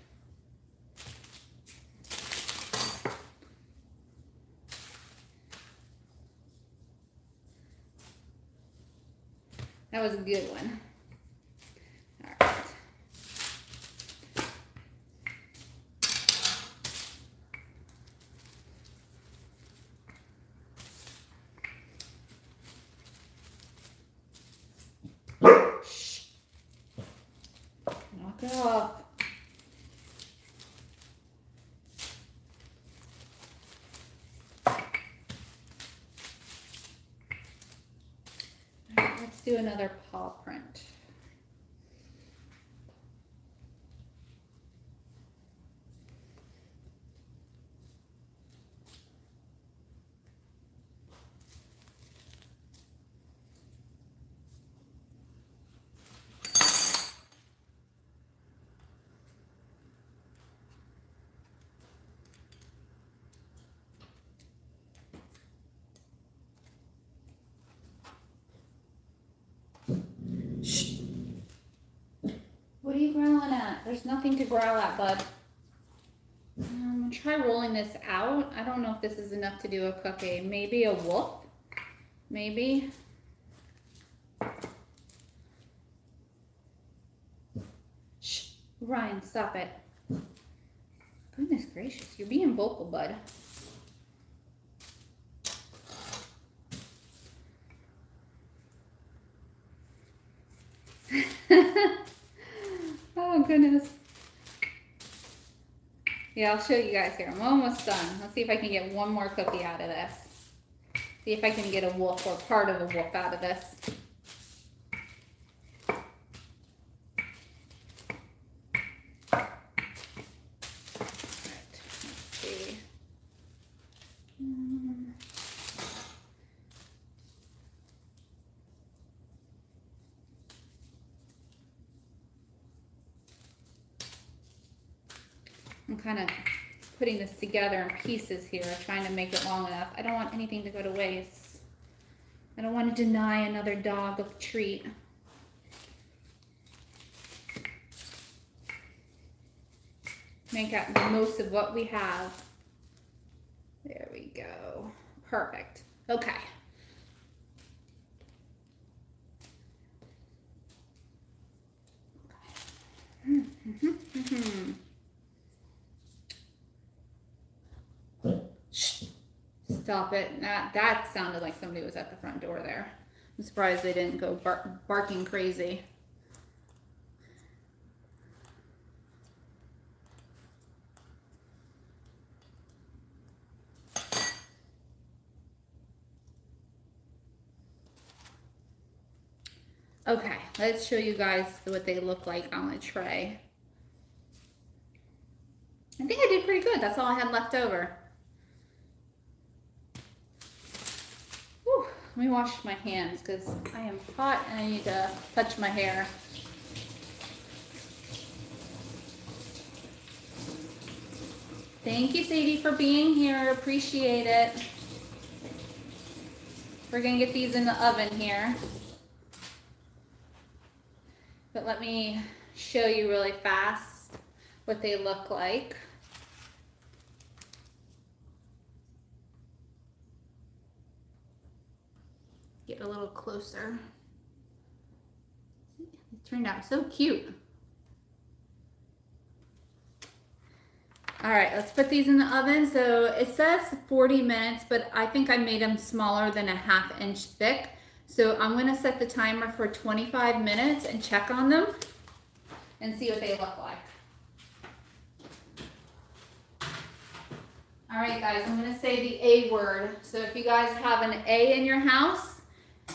That was a good one. All right. Shh. Knock it off. All right, let's do another paw print. Shh. What are you growling at? There's nothing to growl at, bud. Um, try rolling this out. I don't know if this is enough to do a cookie. Maybe a wolf? Maybe. Shh. Ryan, stop it. Goodness gracious, you're being vocal, bud. oh goodness. Yeah, I'll show you guys here. I'm almost done. Let's see if I can get one more cookie out of this. See if I can get a wolf or part of a wolf out of this. Alright, let's see. I'm kind of putting this together in pieces here, trying to make it long enough. I don't want anything to go to waste. I don't want to deny another dog a treat. Make out the most of what we have. There we go. Perfect. Okay. Stop it. That, that sounded like somebody was at the front door there. I'm surprised they didn't go bar barking crazy. Okay, let's show you guys what they look like on the tray. I think I did pretty good. That's all I had left over. Whew, let me wash my hands because I am hot and I need to touch my hair. Thank you, Sadie, for being here. Appreciate it. We're going to get these in the oven here. But let me show you really fast what they look like. Get a little closer. It turned out so cute. All right, let's put these in the oven. So it says 40 minutes, but I think I made them smaller than a half inch thick. So I'm gonna set the timer for 25 minutes and check on them and see what they look like. All right, guys, I'm gonna say the A word. So if you guys have an A in your house,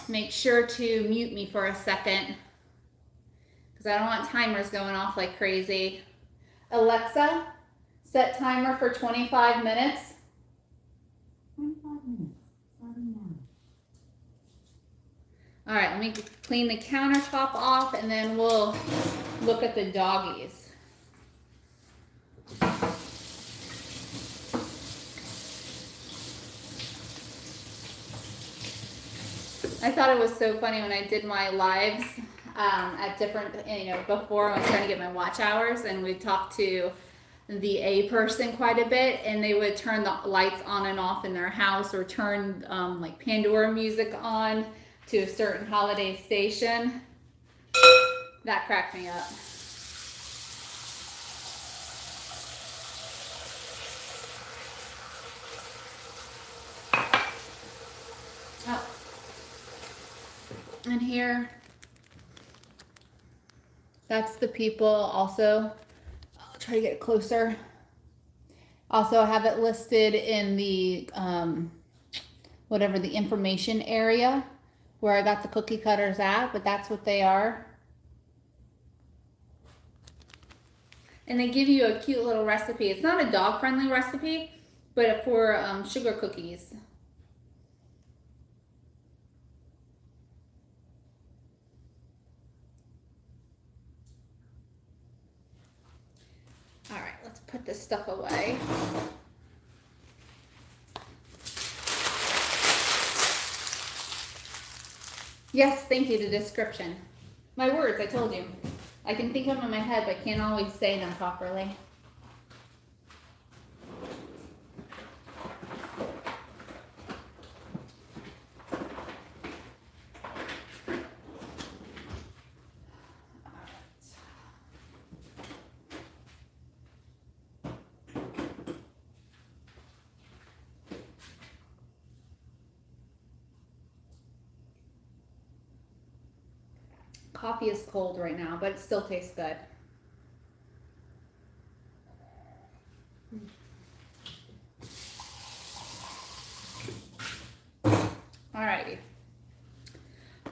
make sure to mute me for a second because I don't want timers going off like crazy. Alexa, set timer for 25 minutes. 25 minutes. All right, let me clean the countertop off and then we'll look at the doggies. I thought it was so funny when I did my lives um, at different, you know, before I was trying to get my watch hours and we talked to the A person quite a bit and they would turn the lights on and off in their house or turn um, like Pandora music on to a certain holiday station. That cracked me up. And here, that's the people also. I'll try to get closer. Also, I have it listed in the, um, whatever the information area where I got the cookie cutters at, but that's what they are. And they give you a cute little recipe. It's not a dog friendly recipe, but for um, sugar cookies. All right, let's put this stuff away. Yes, thank you, the description. My words, I told you. I can think of them in my head, but can't always say them properly. Coffee is cold right now, but it still tastes good. Alrighty.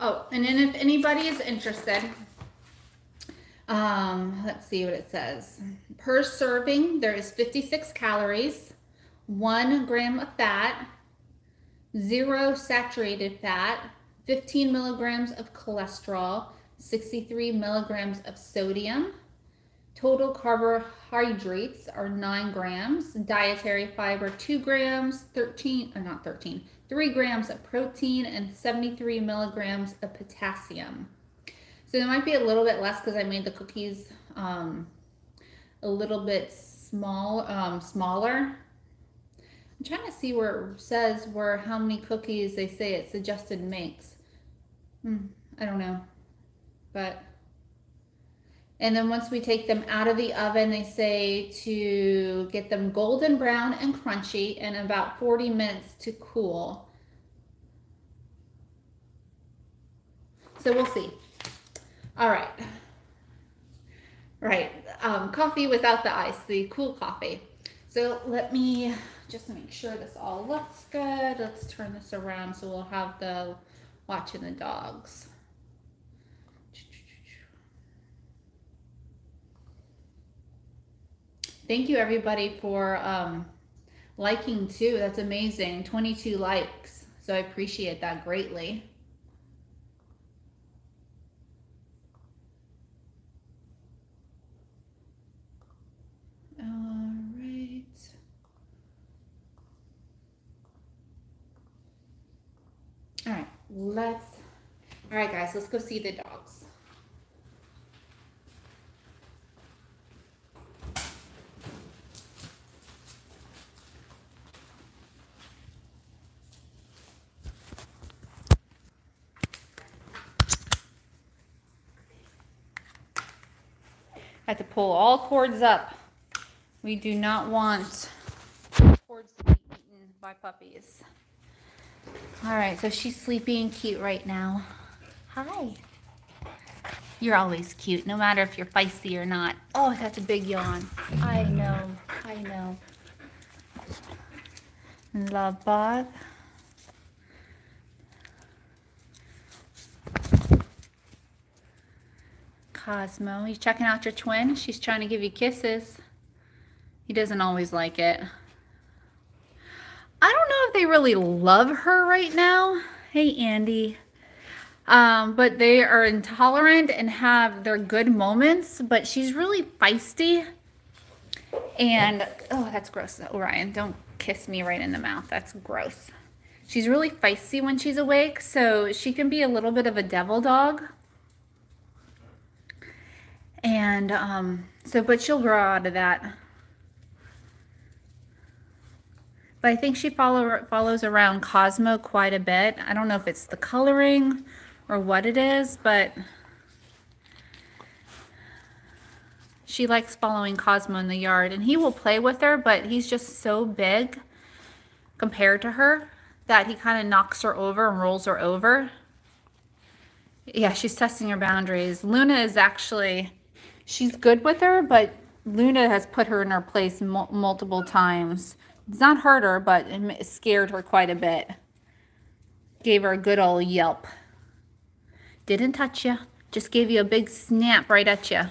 Oh, and then if anybody is interested, um, let's see what it says. Per serving, there is 56 calories, one gram of fat, zero saturated fat, 15 milligrams of cholesterol, 63 milligrams of sodium, Total carbohydrates are 9 grams, dietary fiber 2 grams, 13, or not 13, 3 grams of protein, and 73 milligrams of potassium. So there might be a little bit less because I made the cookies um, a little bit small, um, smaller. I'm trying to see where it says where how many cookies they say it suggested makes. Hmm, I don't know, but and then once we take them out of the oven, they say to get them golden brown and crunchy in about 40 minutes to cool. So we'll see. All right. Right. Um, coffee without the ice, the cool coffee. So let me just make sure this all looks good. Let's turn this around so we'll have the watching the dogs. Thank you everybody for um, liking too. That's amazing. 22 likes. So I appreciate that greatly. All right. All right, let's, all right guys, let's go see the dogs. have to pull all cords up. We do not want cords to be eaten by puppies. All right, so she's sleeping cute right now. Hi. You're always cute, no matter if you're feisty or not. Oh, that's a big yawn. I know, I know. Love bath. Cosmo. You checking out your twin? She's trying to give you kisses. He doesn't always like it. I don't know if they really love her right now. Hey, Andy. Um, but they are intolerant and have their good moments, but she's really feisty. And, oh, that's gross. Orion, don't kiss me right in the mouth. That's gross. She's really feisty when she's awake, so she can be a little bit of a devil dog. And um, so, but she'll grow out of that. But I think she follow, follows around Cosmo quite a bit. I don't know if it's the coloring or what it is, but she likes following Cosmo in the yard. And he will play with her, but he's just so big compared to her that he kind of knocks her over and rolls her over. Yeah, she's testing her boundaries. Luna is actually she's good with her, but Luna has put her in her place multiple times. It's not hurt her, but it scared her quite a bit. Gave her a good old yelp. Didn't touch you. Just gave you a big snap right at you.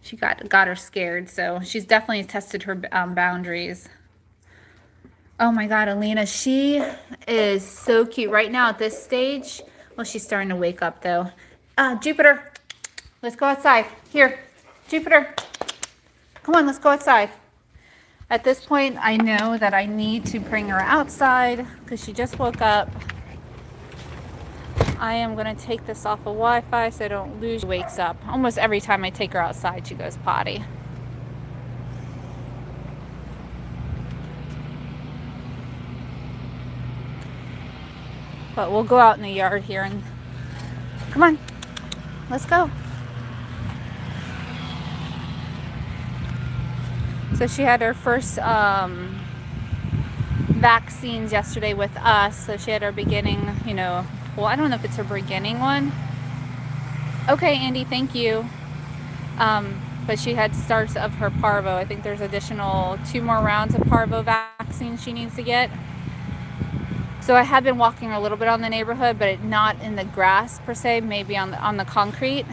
She got got her scared, so she's definitely tested her um, boundaries. Oh my God, Alina, she is so cute right now at this stage. Well, she's starting to wake up though. Uh, Jupiter, Let's go outside. Here, Jupiter. Come on, let's go outside. At this point, I know that I need to bring her outside because she just woke up. I am going to take this off of Wi-Fi so I don't lose. She wakes up. Almost every time I take her outside, she goes potty. But we'll go out in the yard here and come on, let's go. So she had her first um, vaccines yesterday with us. So she had her beginning, you know, well, I don't know if it's her beginning one. Okay, Andy, thank you. Um, but she had starts of her parvo. I think there's additional two more rounds of parvo vaccine she needs to get. So I have been walking a little bit on the neighborhood, but not in the grass per se, maybe on the, on the concrete.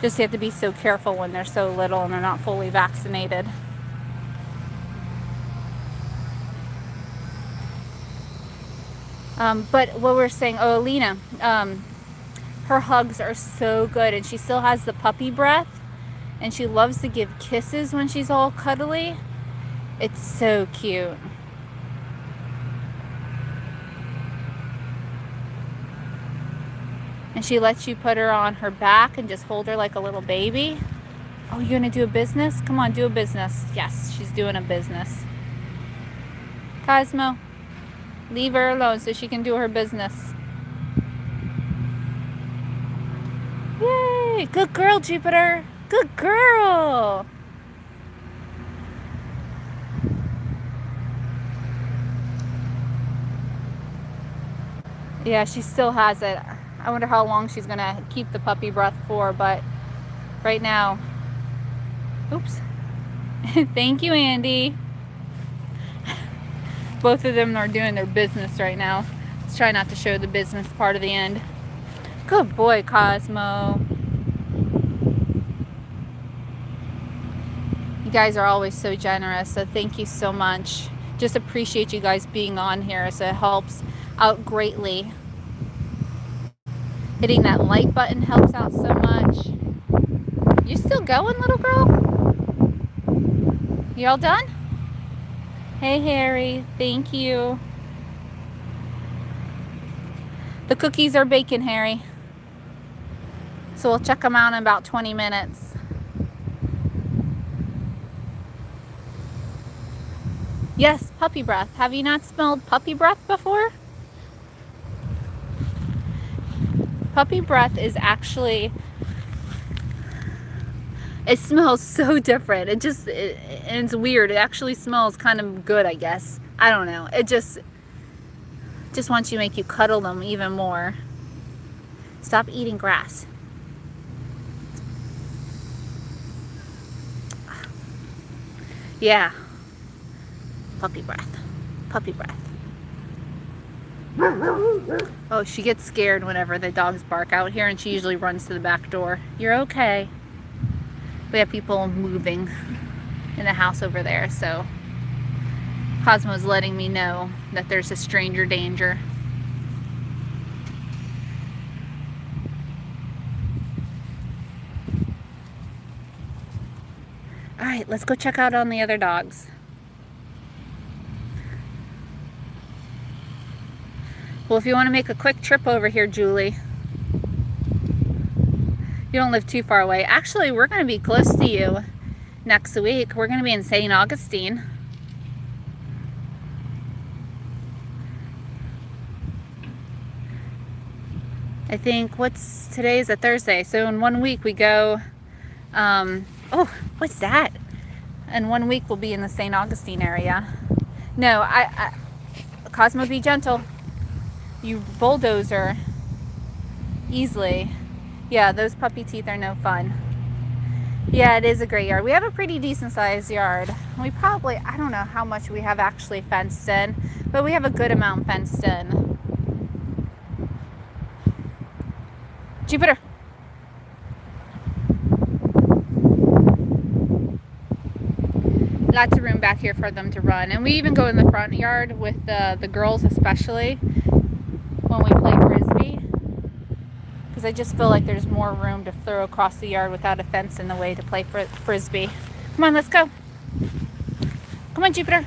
Just you have to be so careful when they're so little and they're not fully vaccinated. Um, but what we're saying, oh, Alina, um, her hugs are so good and she still has the puppy breath. And she loves to give kisses when she's all cuddly. It's so cute. And she lets you put her on her back and just hold her like a little baby. Oh, you're gonna do a business? Come on, do a business. Yes, she's doing a business. Cosmo, leave her alone so she can do her business. Yay! Good girl, Jupiter. Good girl. Yeah, she still has it. I wonder how long she's gonna keep the puppy breath for, but right now, oops. [LAUGHS] Thank you, Andy. Both of them are doing their business right now. Let's try not to show the business part of the end. Good boy, Cosmo. You guys are always so generous, so thank you so much. Just appreciate you guys being on here, so it helps out greatly. Hitting that like button helps out so much. You still going, little girl? You all done? Hey, Harry. Thank you. The cookies are baking, Harry. So we'll check them out in about 20 minutes. Yes, puppy breath. Have you not smelled puppy breath before? Puppy breath is actually, it smells [LAUGHS] so different. It just, it, and it's weird. It actually smells kind of good, I guess. I don't know. It just, just wants you to make you cuddle them even more. Stop eating grass. Yeah. Puppy breath. Puppy breath. Oh, she gets scared whenever the dogs bark out here and she usually runs to the back door. You're okay. We have people moving in the house over there, so Cosmo's letting me know that there's a stranger danger. All right, let's go check out on the other dogs. Well, if you want to make a quick trip over here, Julie, you don't live too far away. Actually, we're going to be close to you next week. We're going to be in St. Augustine. I think, what's, today is a Thursday. So in one week we go, um, oh, what's that? In one week we'll be in the St. Augustine area. No, I, I Cosmo, be gentle you bulldozer easily. Yeah, those puppy teeth are no fun. Yeah, it is a great yard. We have a pretty decent sized yard. We probably, I don't know how much we have actually fenced in, but we have a good amount fenced in. Jupiter. Lots of room back here for them to run. And we even go in the front yard with the, the girls especially when we play frisbee because I just feel like there's more room to throw across the yard without a fence in the way to play fr frisbee. Come on, let's go. Come on, Jupiter.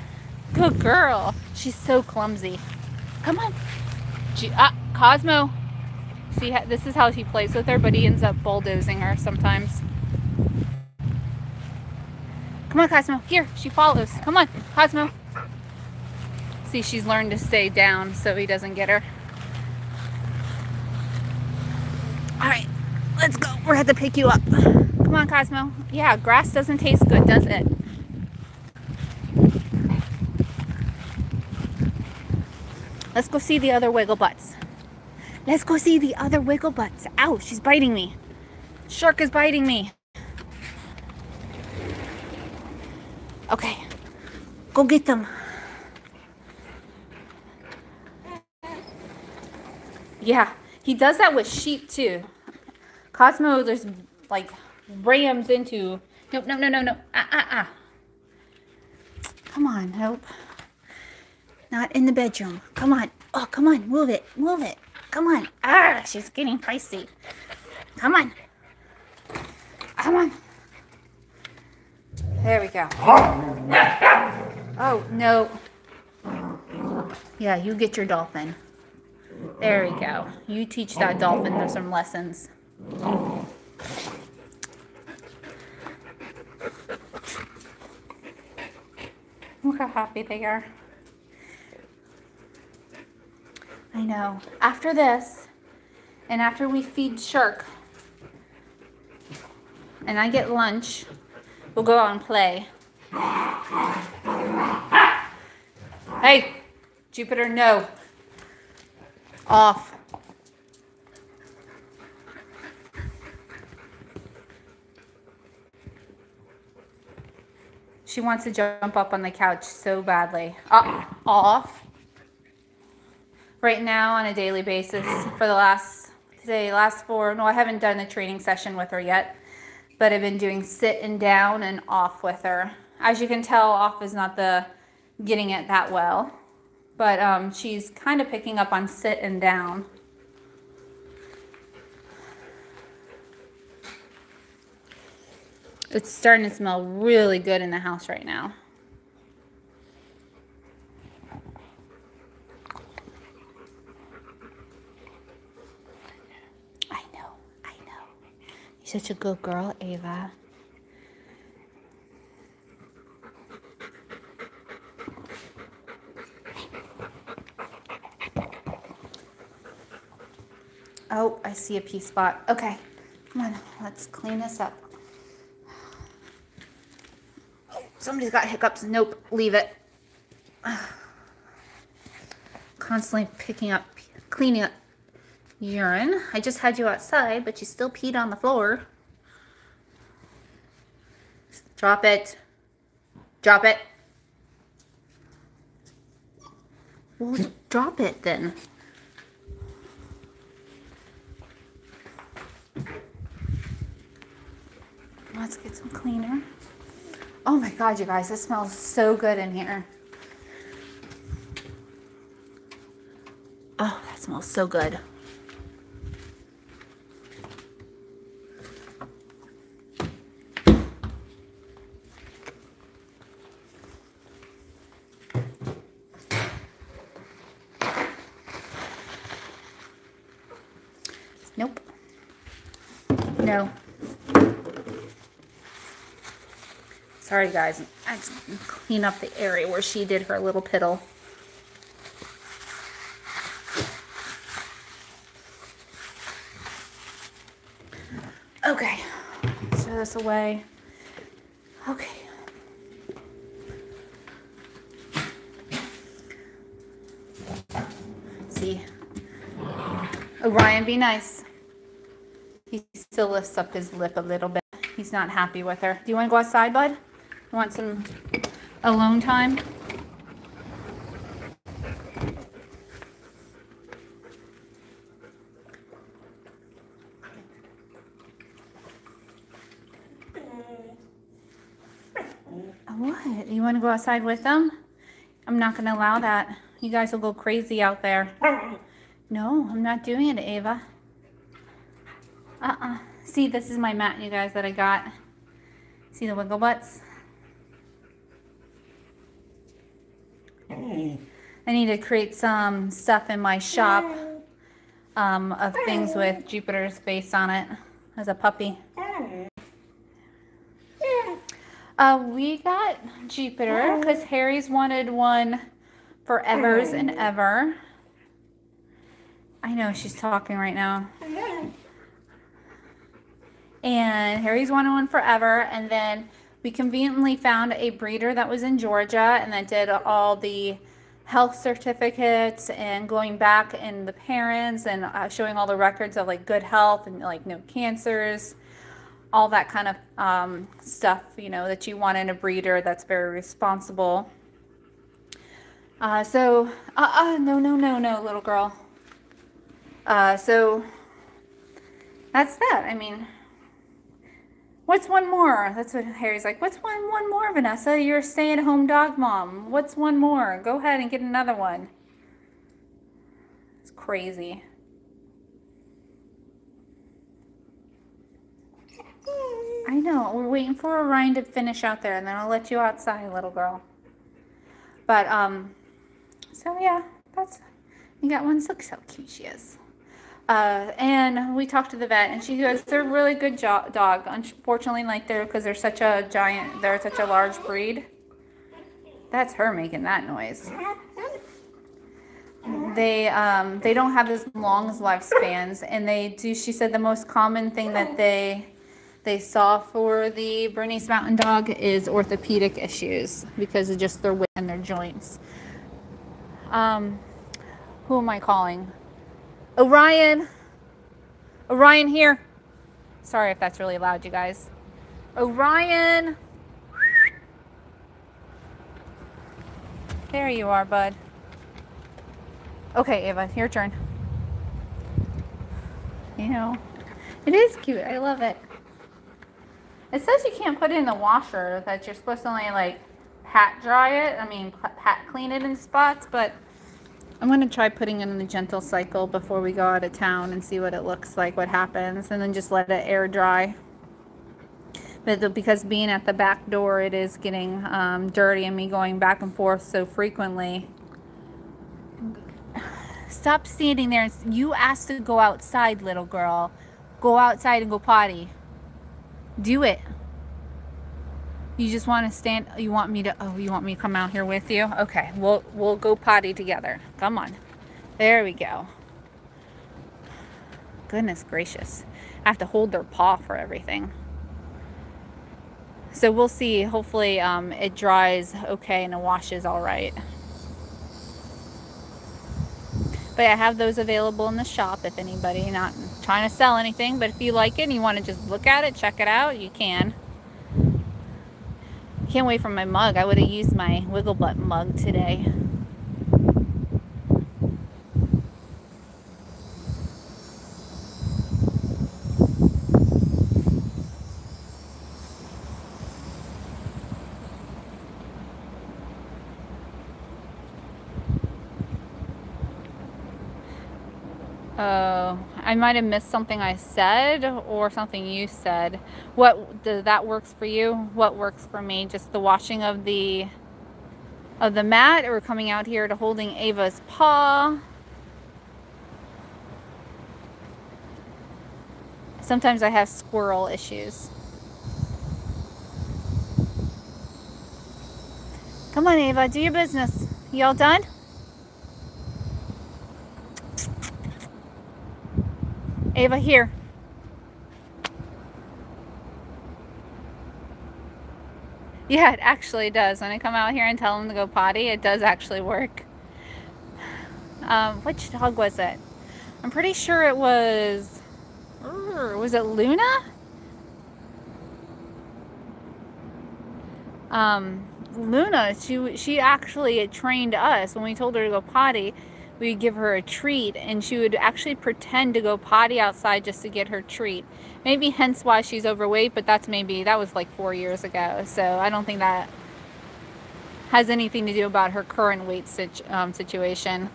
Good girl. She's so clumsy. Come on. G ah, Cosmo. See, this is how he plays with her, but he ends up bulldozing her sometimes. Come on, Cosmo. Here, she follows. Come on, Cosmo. See, she's learned to stay down so he doesn't get her. All right, We're going to pick you up. Come on, Cosmo. Yeah, grass doesn't taste good, does it? Let's go see the other Wigglebutts. Let's go see the other Wigglebutts. Ow, she's biting me. Shark is biting me. Okay, go get them. Yeah, he does that with sheep too. Cosmo just like rams into. Nope, no, no, no, no. Ah, ah, ah. Come on, Hope. Not in the bedroom. Come on. Oh, come on. Move it. Move it. Come on. Ah, she's getting feisty. Come on. Come on. There we go. Oh, no. Yeah, you get your dolphin. There we go. You teach that dolphin some lessons. Look how happy they are. I know. After this, and after we feed Shark, and I get lunch, we'll go out and play. Hey, Jupiter, no. Off. She wants to jump up on the couch so badly. Uh, off. Right now, on a daily basis, for the last today, last four. No, I haven't done a training session with her yet, but I've been doing sit and down and off with her. As you can tell, off is not the getting it that well, but um, she's kind of picking up on sit and down. It's starting to smell really good in the house right now. I know, I know. You're such a good girl, Ava. Oh, I see a pee spot. Okay, come on, let's clean this up. Somebody's got hiccups. Nope, leave it. [SIGHS] Constantly picking up, cleaning up urine. I just had you outside, but you still peed on the floor. Drop it. Drop it. Well, drop it then. Let's get some cleaner. Oh my God, you guys, this smells so good in here. Oh, that smells so good. Nope. No. Sorry guys, I clean up the area where she did her little piddle. Okay, throw this away. Okay. See, Orion, be nice. He still lifts up his lip a little bit. He's not happy with her. Do you want to go outside, bud? Want some alone time? What? You want to go outside with them? I'm not going to allow that. You guys will go crazy out there. No, I'm not doing it, Ava. Uh-uh. See, this is my mat, you guys, that I got. See the Wigglebutts? I need to create some stuff in my shop um, of things with Jupiter's face on it as a puppy. Uh, we got Jupiter because Harry's wanted one forevers and ever. I know she's talking right now. And Harry's wanted one forever. And then we conveniently found a breeder that was in Georgia and that did all the health certificates and going back and the parents and uh, showing all the records of like good health and like no cancers all that kind of um, stuff, you know, that you want in a breeder that's very responsible. Uh, so, uh, uh, no, no, no, no, little girl. Uh, so, that's that. I mean, what's one more? That's what Harry's like. What's one, one more, Vanessa? You're a stay-at-home dog mom. What's one more? Go ahead and get another one. It's crazy. I know. We're waiting for Orion to finish out there, and then I'll let you outside, little girl. But, um, so yeah, that's, you got one. Look how cute she is. Uh, and we talked to the vet, and she goes, "They're really good jo- dog. Unfortunately, like they're because they're such a giant, they're such a large breed. That's her making that noise. They um, they don't have as long as lifespans, and they do. She said the most common thing that they they saw for the Bernese Mountain Dog is orthopedic issues because of just their weight and their joints. Um, who am I calling? Orion. Orion here. Sorry if that's really loud, you guys. Orion. There you are, bud. Okay, Ava, your turn. You know, it is cute. I love it. It says you can't put it in the washer, that you're supposed to only like pat dry it. I mean, pat clean it in spots, but I'm going to try putting it in the gentle cycle before we go out of town and see what it looks like, what happens, and then just let it air dry. But because being at the back door, it is getting um, dirty and me going back and forth so frequently. Stop standing there. You asked to go outside, little girl. Go outside and go potty. Do it. You just want to stand, you want me to, oh, you want me to come out here with you? Okay, we'll, we'll go potty together. Come on. There we go. Goodness gracious. I have to hold their paw for everything. So we'll see. Hopefully um, it dries okay and it washes all right. But I have those available in the shop if anybody, not trying to sell anything, but if you like it and you want to just look at it, check it out, you can. Can't wait for my mug. I would have used my Wigglebutt mug today. Oh, I might have missed something I said or something you said. What does that works for you? What works for me? Just the washing of the of the mat or coming out here to holding Ava's paw. Sometimes I have squirrel issues. Come on, Ava, do your business. You all done? Ava, here. Yeah, it actually does. When I come out here and tell them to go potty, it does actually work. Um, which dog was it? I'm pretty sure it was... Was it Luna? Um, Luna, she, she actually trained us when we told her to go potty we would give her a treat and she would actually pretend to go potty outside just to get her treat. Maybe hence why she's overweight, but that's maybe, that was like four years ago. So I don't think that has anything to do about her current weight situ um, situation.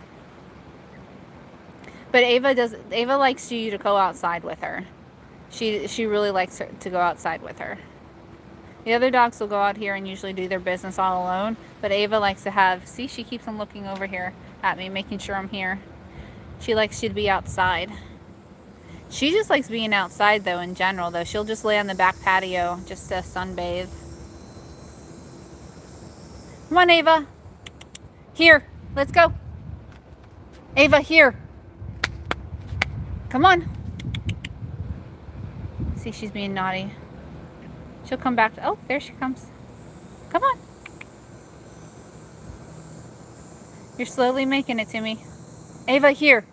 But Ava does, Ava likes you to go outside with her. She, she really likes her to go outside with her. The other dogs will go out here and usually do their business all alone, but Ava likes to have, see, she keeps on looking over here at me, making sure I'm here. She likes you to be outside. She just likes being outside, though, in general, though. She'll just lay on the back patio just to sunbathe. Come on, Ava. Here. Let's go. Ava, here. Come on. See, she's being naughty. She'll come back. To, oh, there she comes. Come on. You're slowly making it to me. Ava, here.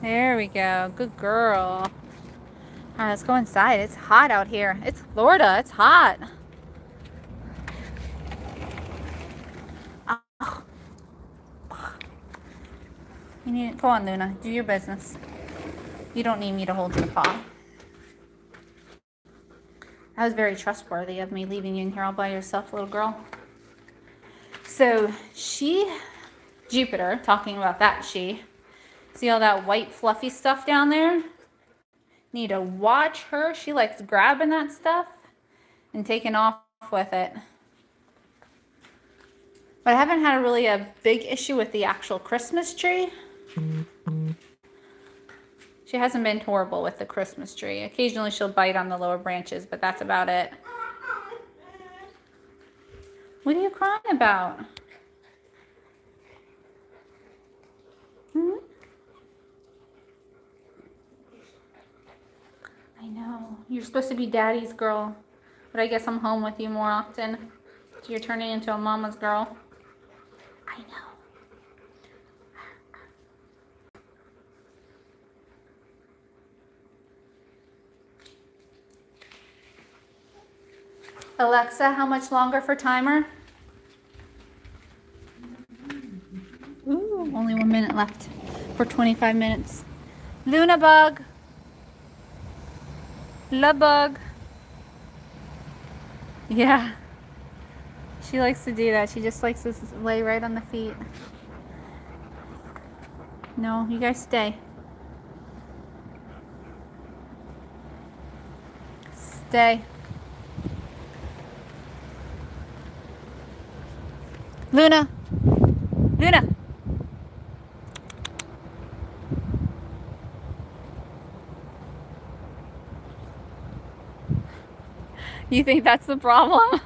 There we go. Good girl. Right, let's go inside. It's hot out here. It's Florida. It's hot. Oh. You need go on, Luna. Do your business. You don't need me to hold your paw. That was very trustworthy of me leaving you in here all by yourself, little girl. So she, Jupiter, talking about that she, see all that white fluffy stuff down there? need to watch her. She likes grabbing that stuff and taking off with it. But I haven't had a really a big issue with the actual Christmas tree. She hasn't been horrible with the Christmas tree. Occasionally she'll bite on the lower branches, but that's about it. What are you crying about? Hmm? I know. You're supposed to be daddy's girl. But I guess I'm home with you more often. So you're turning into a mama's girl. I know. Alexa, how much longer for timer? Only one minute left for 25 minutes. Luna bug. La bug. Yeah. She likes to do that. She just likes to lay right on the feet. No, you guys stay. Stay. Luna. Luna. You think that's the problem?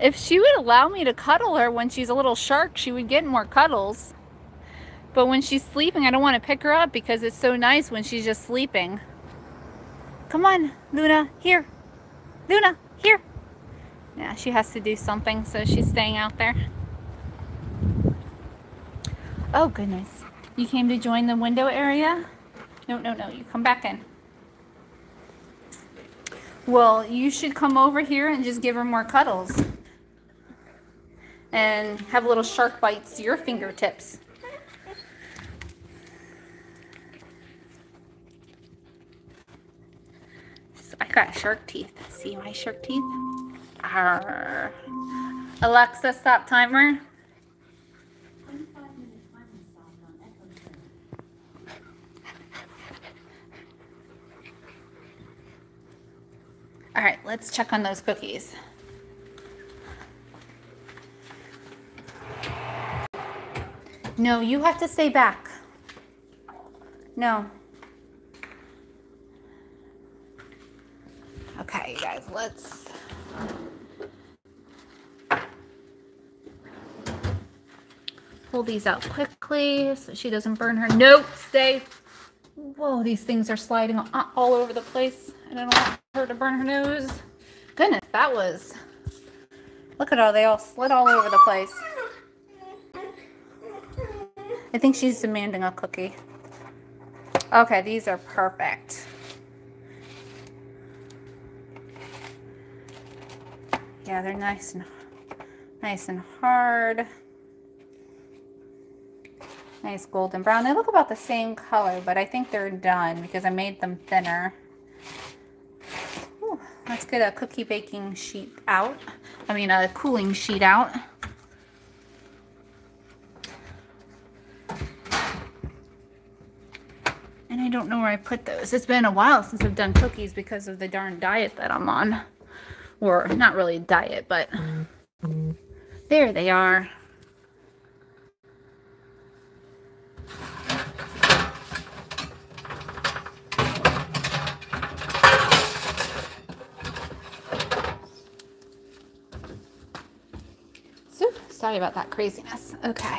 If she would allow me to cuddle her when she's a little shark, she would get more cuddles. But when she's sleeping, I don't want to pick her up because it's so nice when she's just sleeping. Come on, Luna, here. Luna, here. Yeah, she has to do something, so she's staying out there. Oh, goodness. You came to join the window area? No, no, no. You come back in. Well, you should come over here and just give her more cuddles. And have little shark bites to your fingertips. I got shark teeth. See my shark teeth? Arr. Alexa, stop timer. All right, let's check on those cookies. No, you have to stay back. No. Okay, you guys, let's pull these out quickly so she doesn't burn her. Nope, stay. Whoa, these things are sliding all over the place. I don't her to burn her nose. Goodness, that was... Look at how they all slid all over the place. I think she's demanding a cookie. Okay, these are perfect. Yeah, they're nice and nice and hard. Nice golden brown. They look about the same color, but I think they're done because I made them thinner. Let's get a cookie baking sheet out. I mean, a cooling sheet out. And I don't know where I put those. It's been a while since I've done cookies because of the darn diet that I'm on. Or not really diet, but mm-hmm. there they are. Sorry about that craziness. Okay.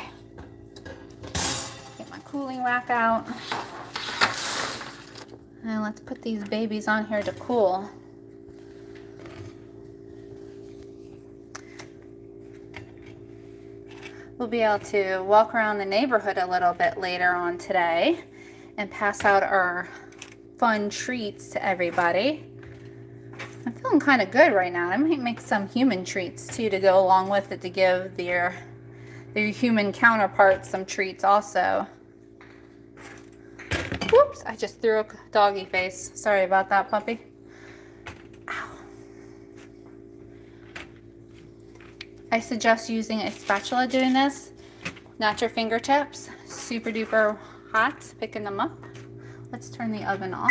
Get my cooling rack out. And let's put these babies on here to cool. We'll be able to walk around the neighborhood a little bit later on today and pass out our fun treats to everybody. I'm feeling kind of good right now. I might make some human treats too to go along with it to give their, their human counterparts some treats also. Whoops, I just threw a doggy face. Sorry about that, puppy. Ow. I suggest using a spatula doing this, not your fingertips. Super duper hot, picking them up. Let's turn the oven off.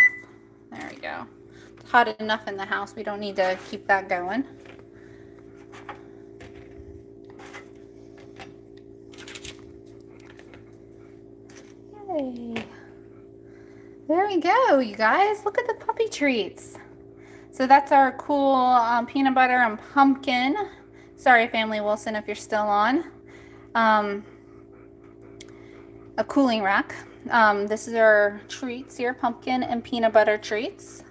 There we go. Hot enough in the house. We don't need to keep that going. Yay. There we go, you guys. Look at the puppy treats. So that's our cool um, peanut butter and pumpkin. Sorry, Family Wilson, if you're still on. Um, a cooling rack. Um, this is our treats here, pumpkin and peanut butter treats.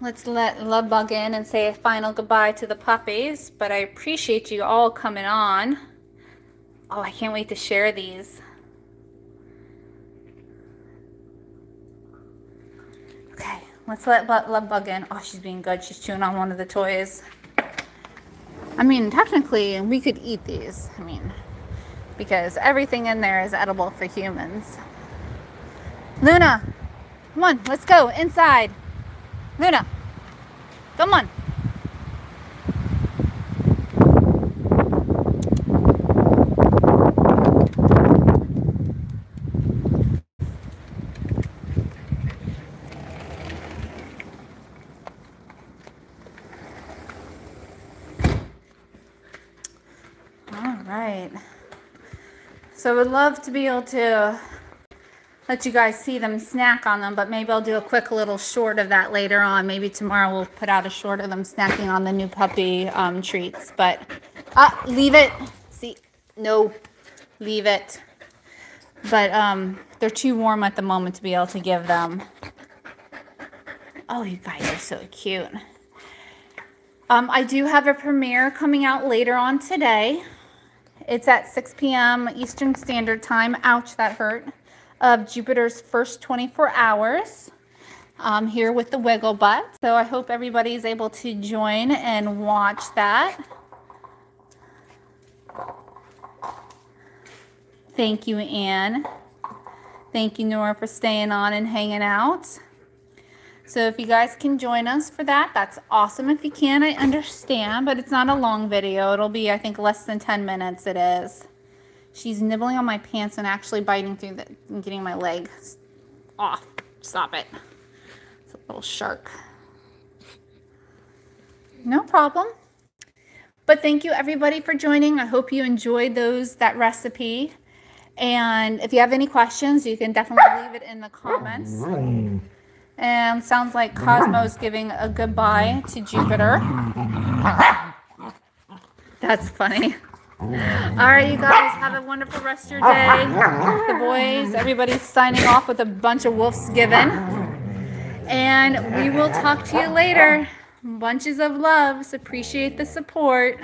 Let's let Love Bug in and say a final goodbye to the puppies, but I appreciate you all coming on. Oh, I can't wait to share these. Okay, let's let Love Bug in. Oh, she's being good. She's chewing on one of the toys. I mean, technically, we could eat these. I mean, because everything in there is edible for humans. Luna, come on, let's go inside. Luna, come on. All right. So I would love to be able to let you guys see them snack on them, but maybe I'll do a quick little short of that later on. Maybe tomorrow we'll put out a short of them snacking on the new puppy um, treats. But, ah, leave it. See, no, leave it. But um, they're too warm at the moment to be able to give them. Oh, you guys are so cute. Um, I do have a premiere coming out later on today. It's at 6 p.m. Eastern Standard Time. Ouch, that hurt. Of Jupiter's first 24 hours. Um, here with the Wigglebutt. So I hope everybody is able to join and watch that. Thank you, Anne. Thank you, Nora, for staying on and hanging out. So if you guys can join us for that, that's awesome. If you can, I understand, but it's not a long video. It'll be, I think, less than 10 minutes it is. She's nibbling on my pants and actually biting through the, and getting my leg off. Stop it. It's a little shark. No problem. But thank you everybody for joining. I hope you enjoyed those that recipe. And if you have any questions, you can definitely leave it in the comments. And sounds like Cosmo's giving a goodbye to Jupiter. That's funny. All right, you guys, have a wonderful rest of your day. The boys, everybody's signing off with a bunch of wolves given. And we will talk to you later. Bunches of loves. Appreciate the support.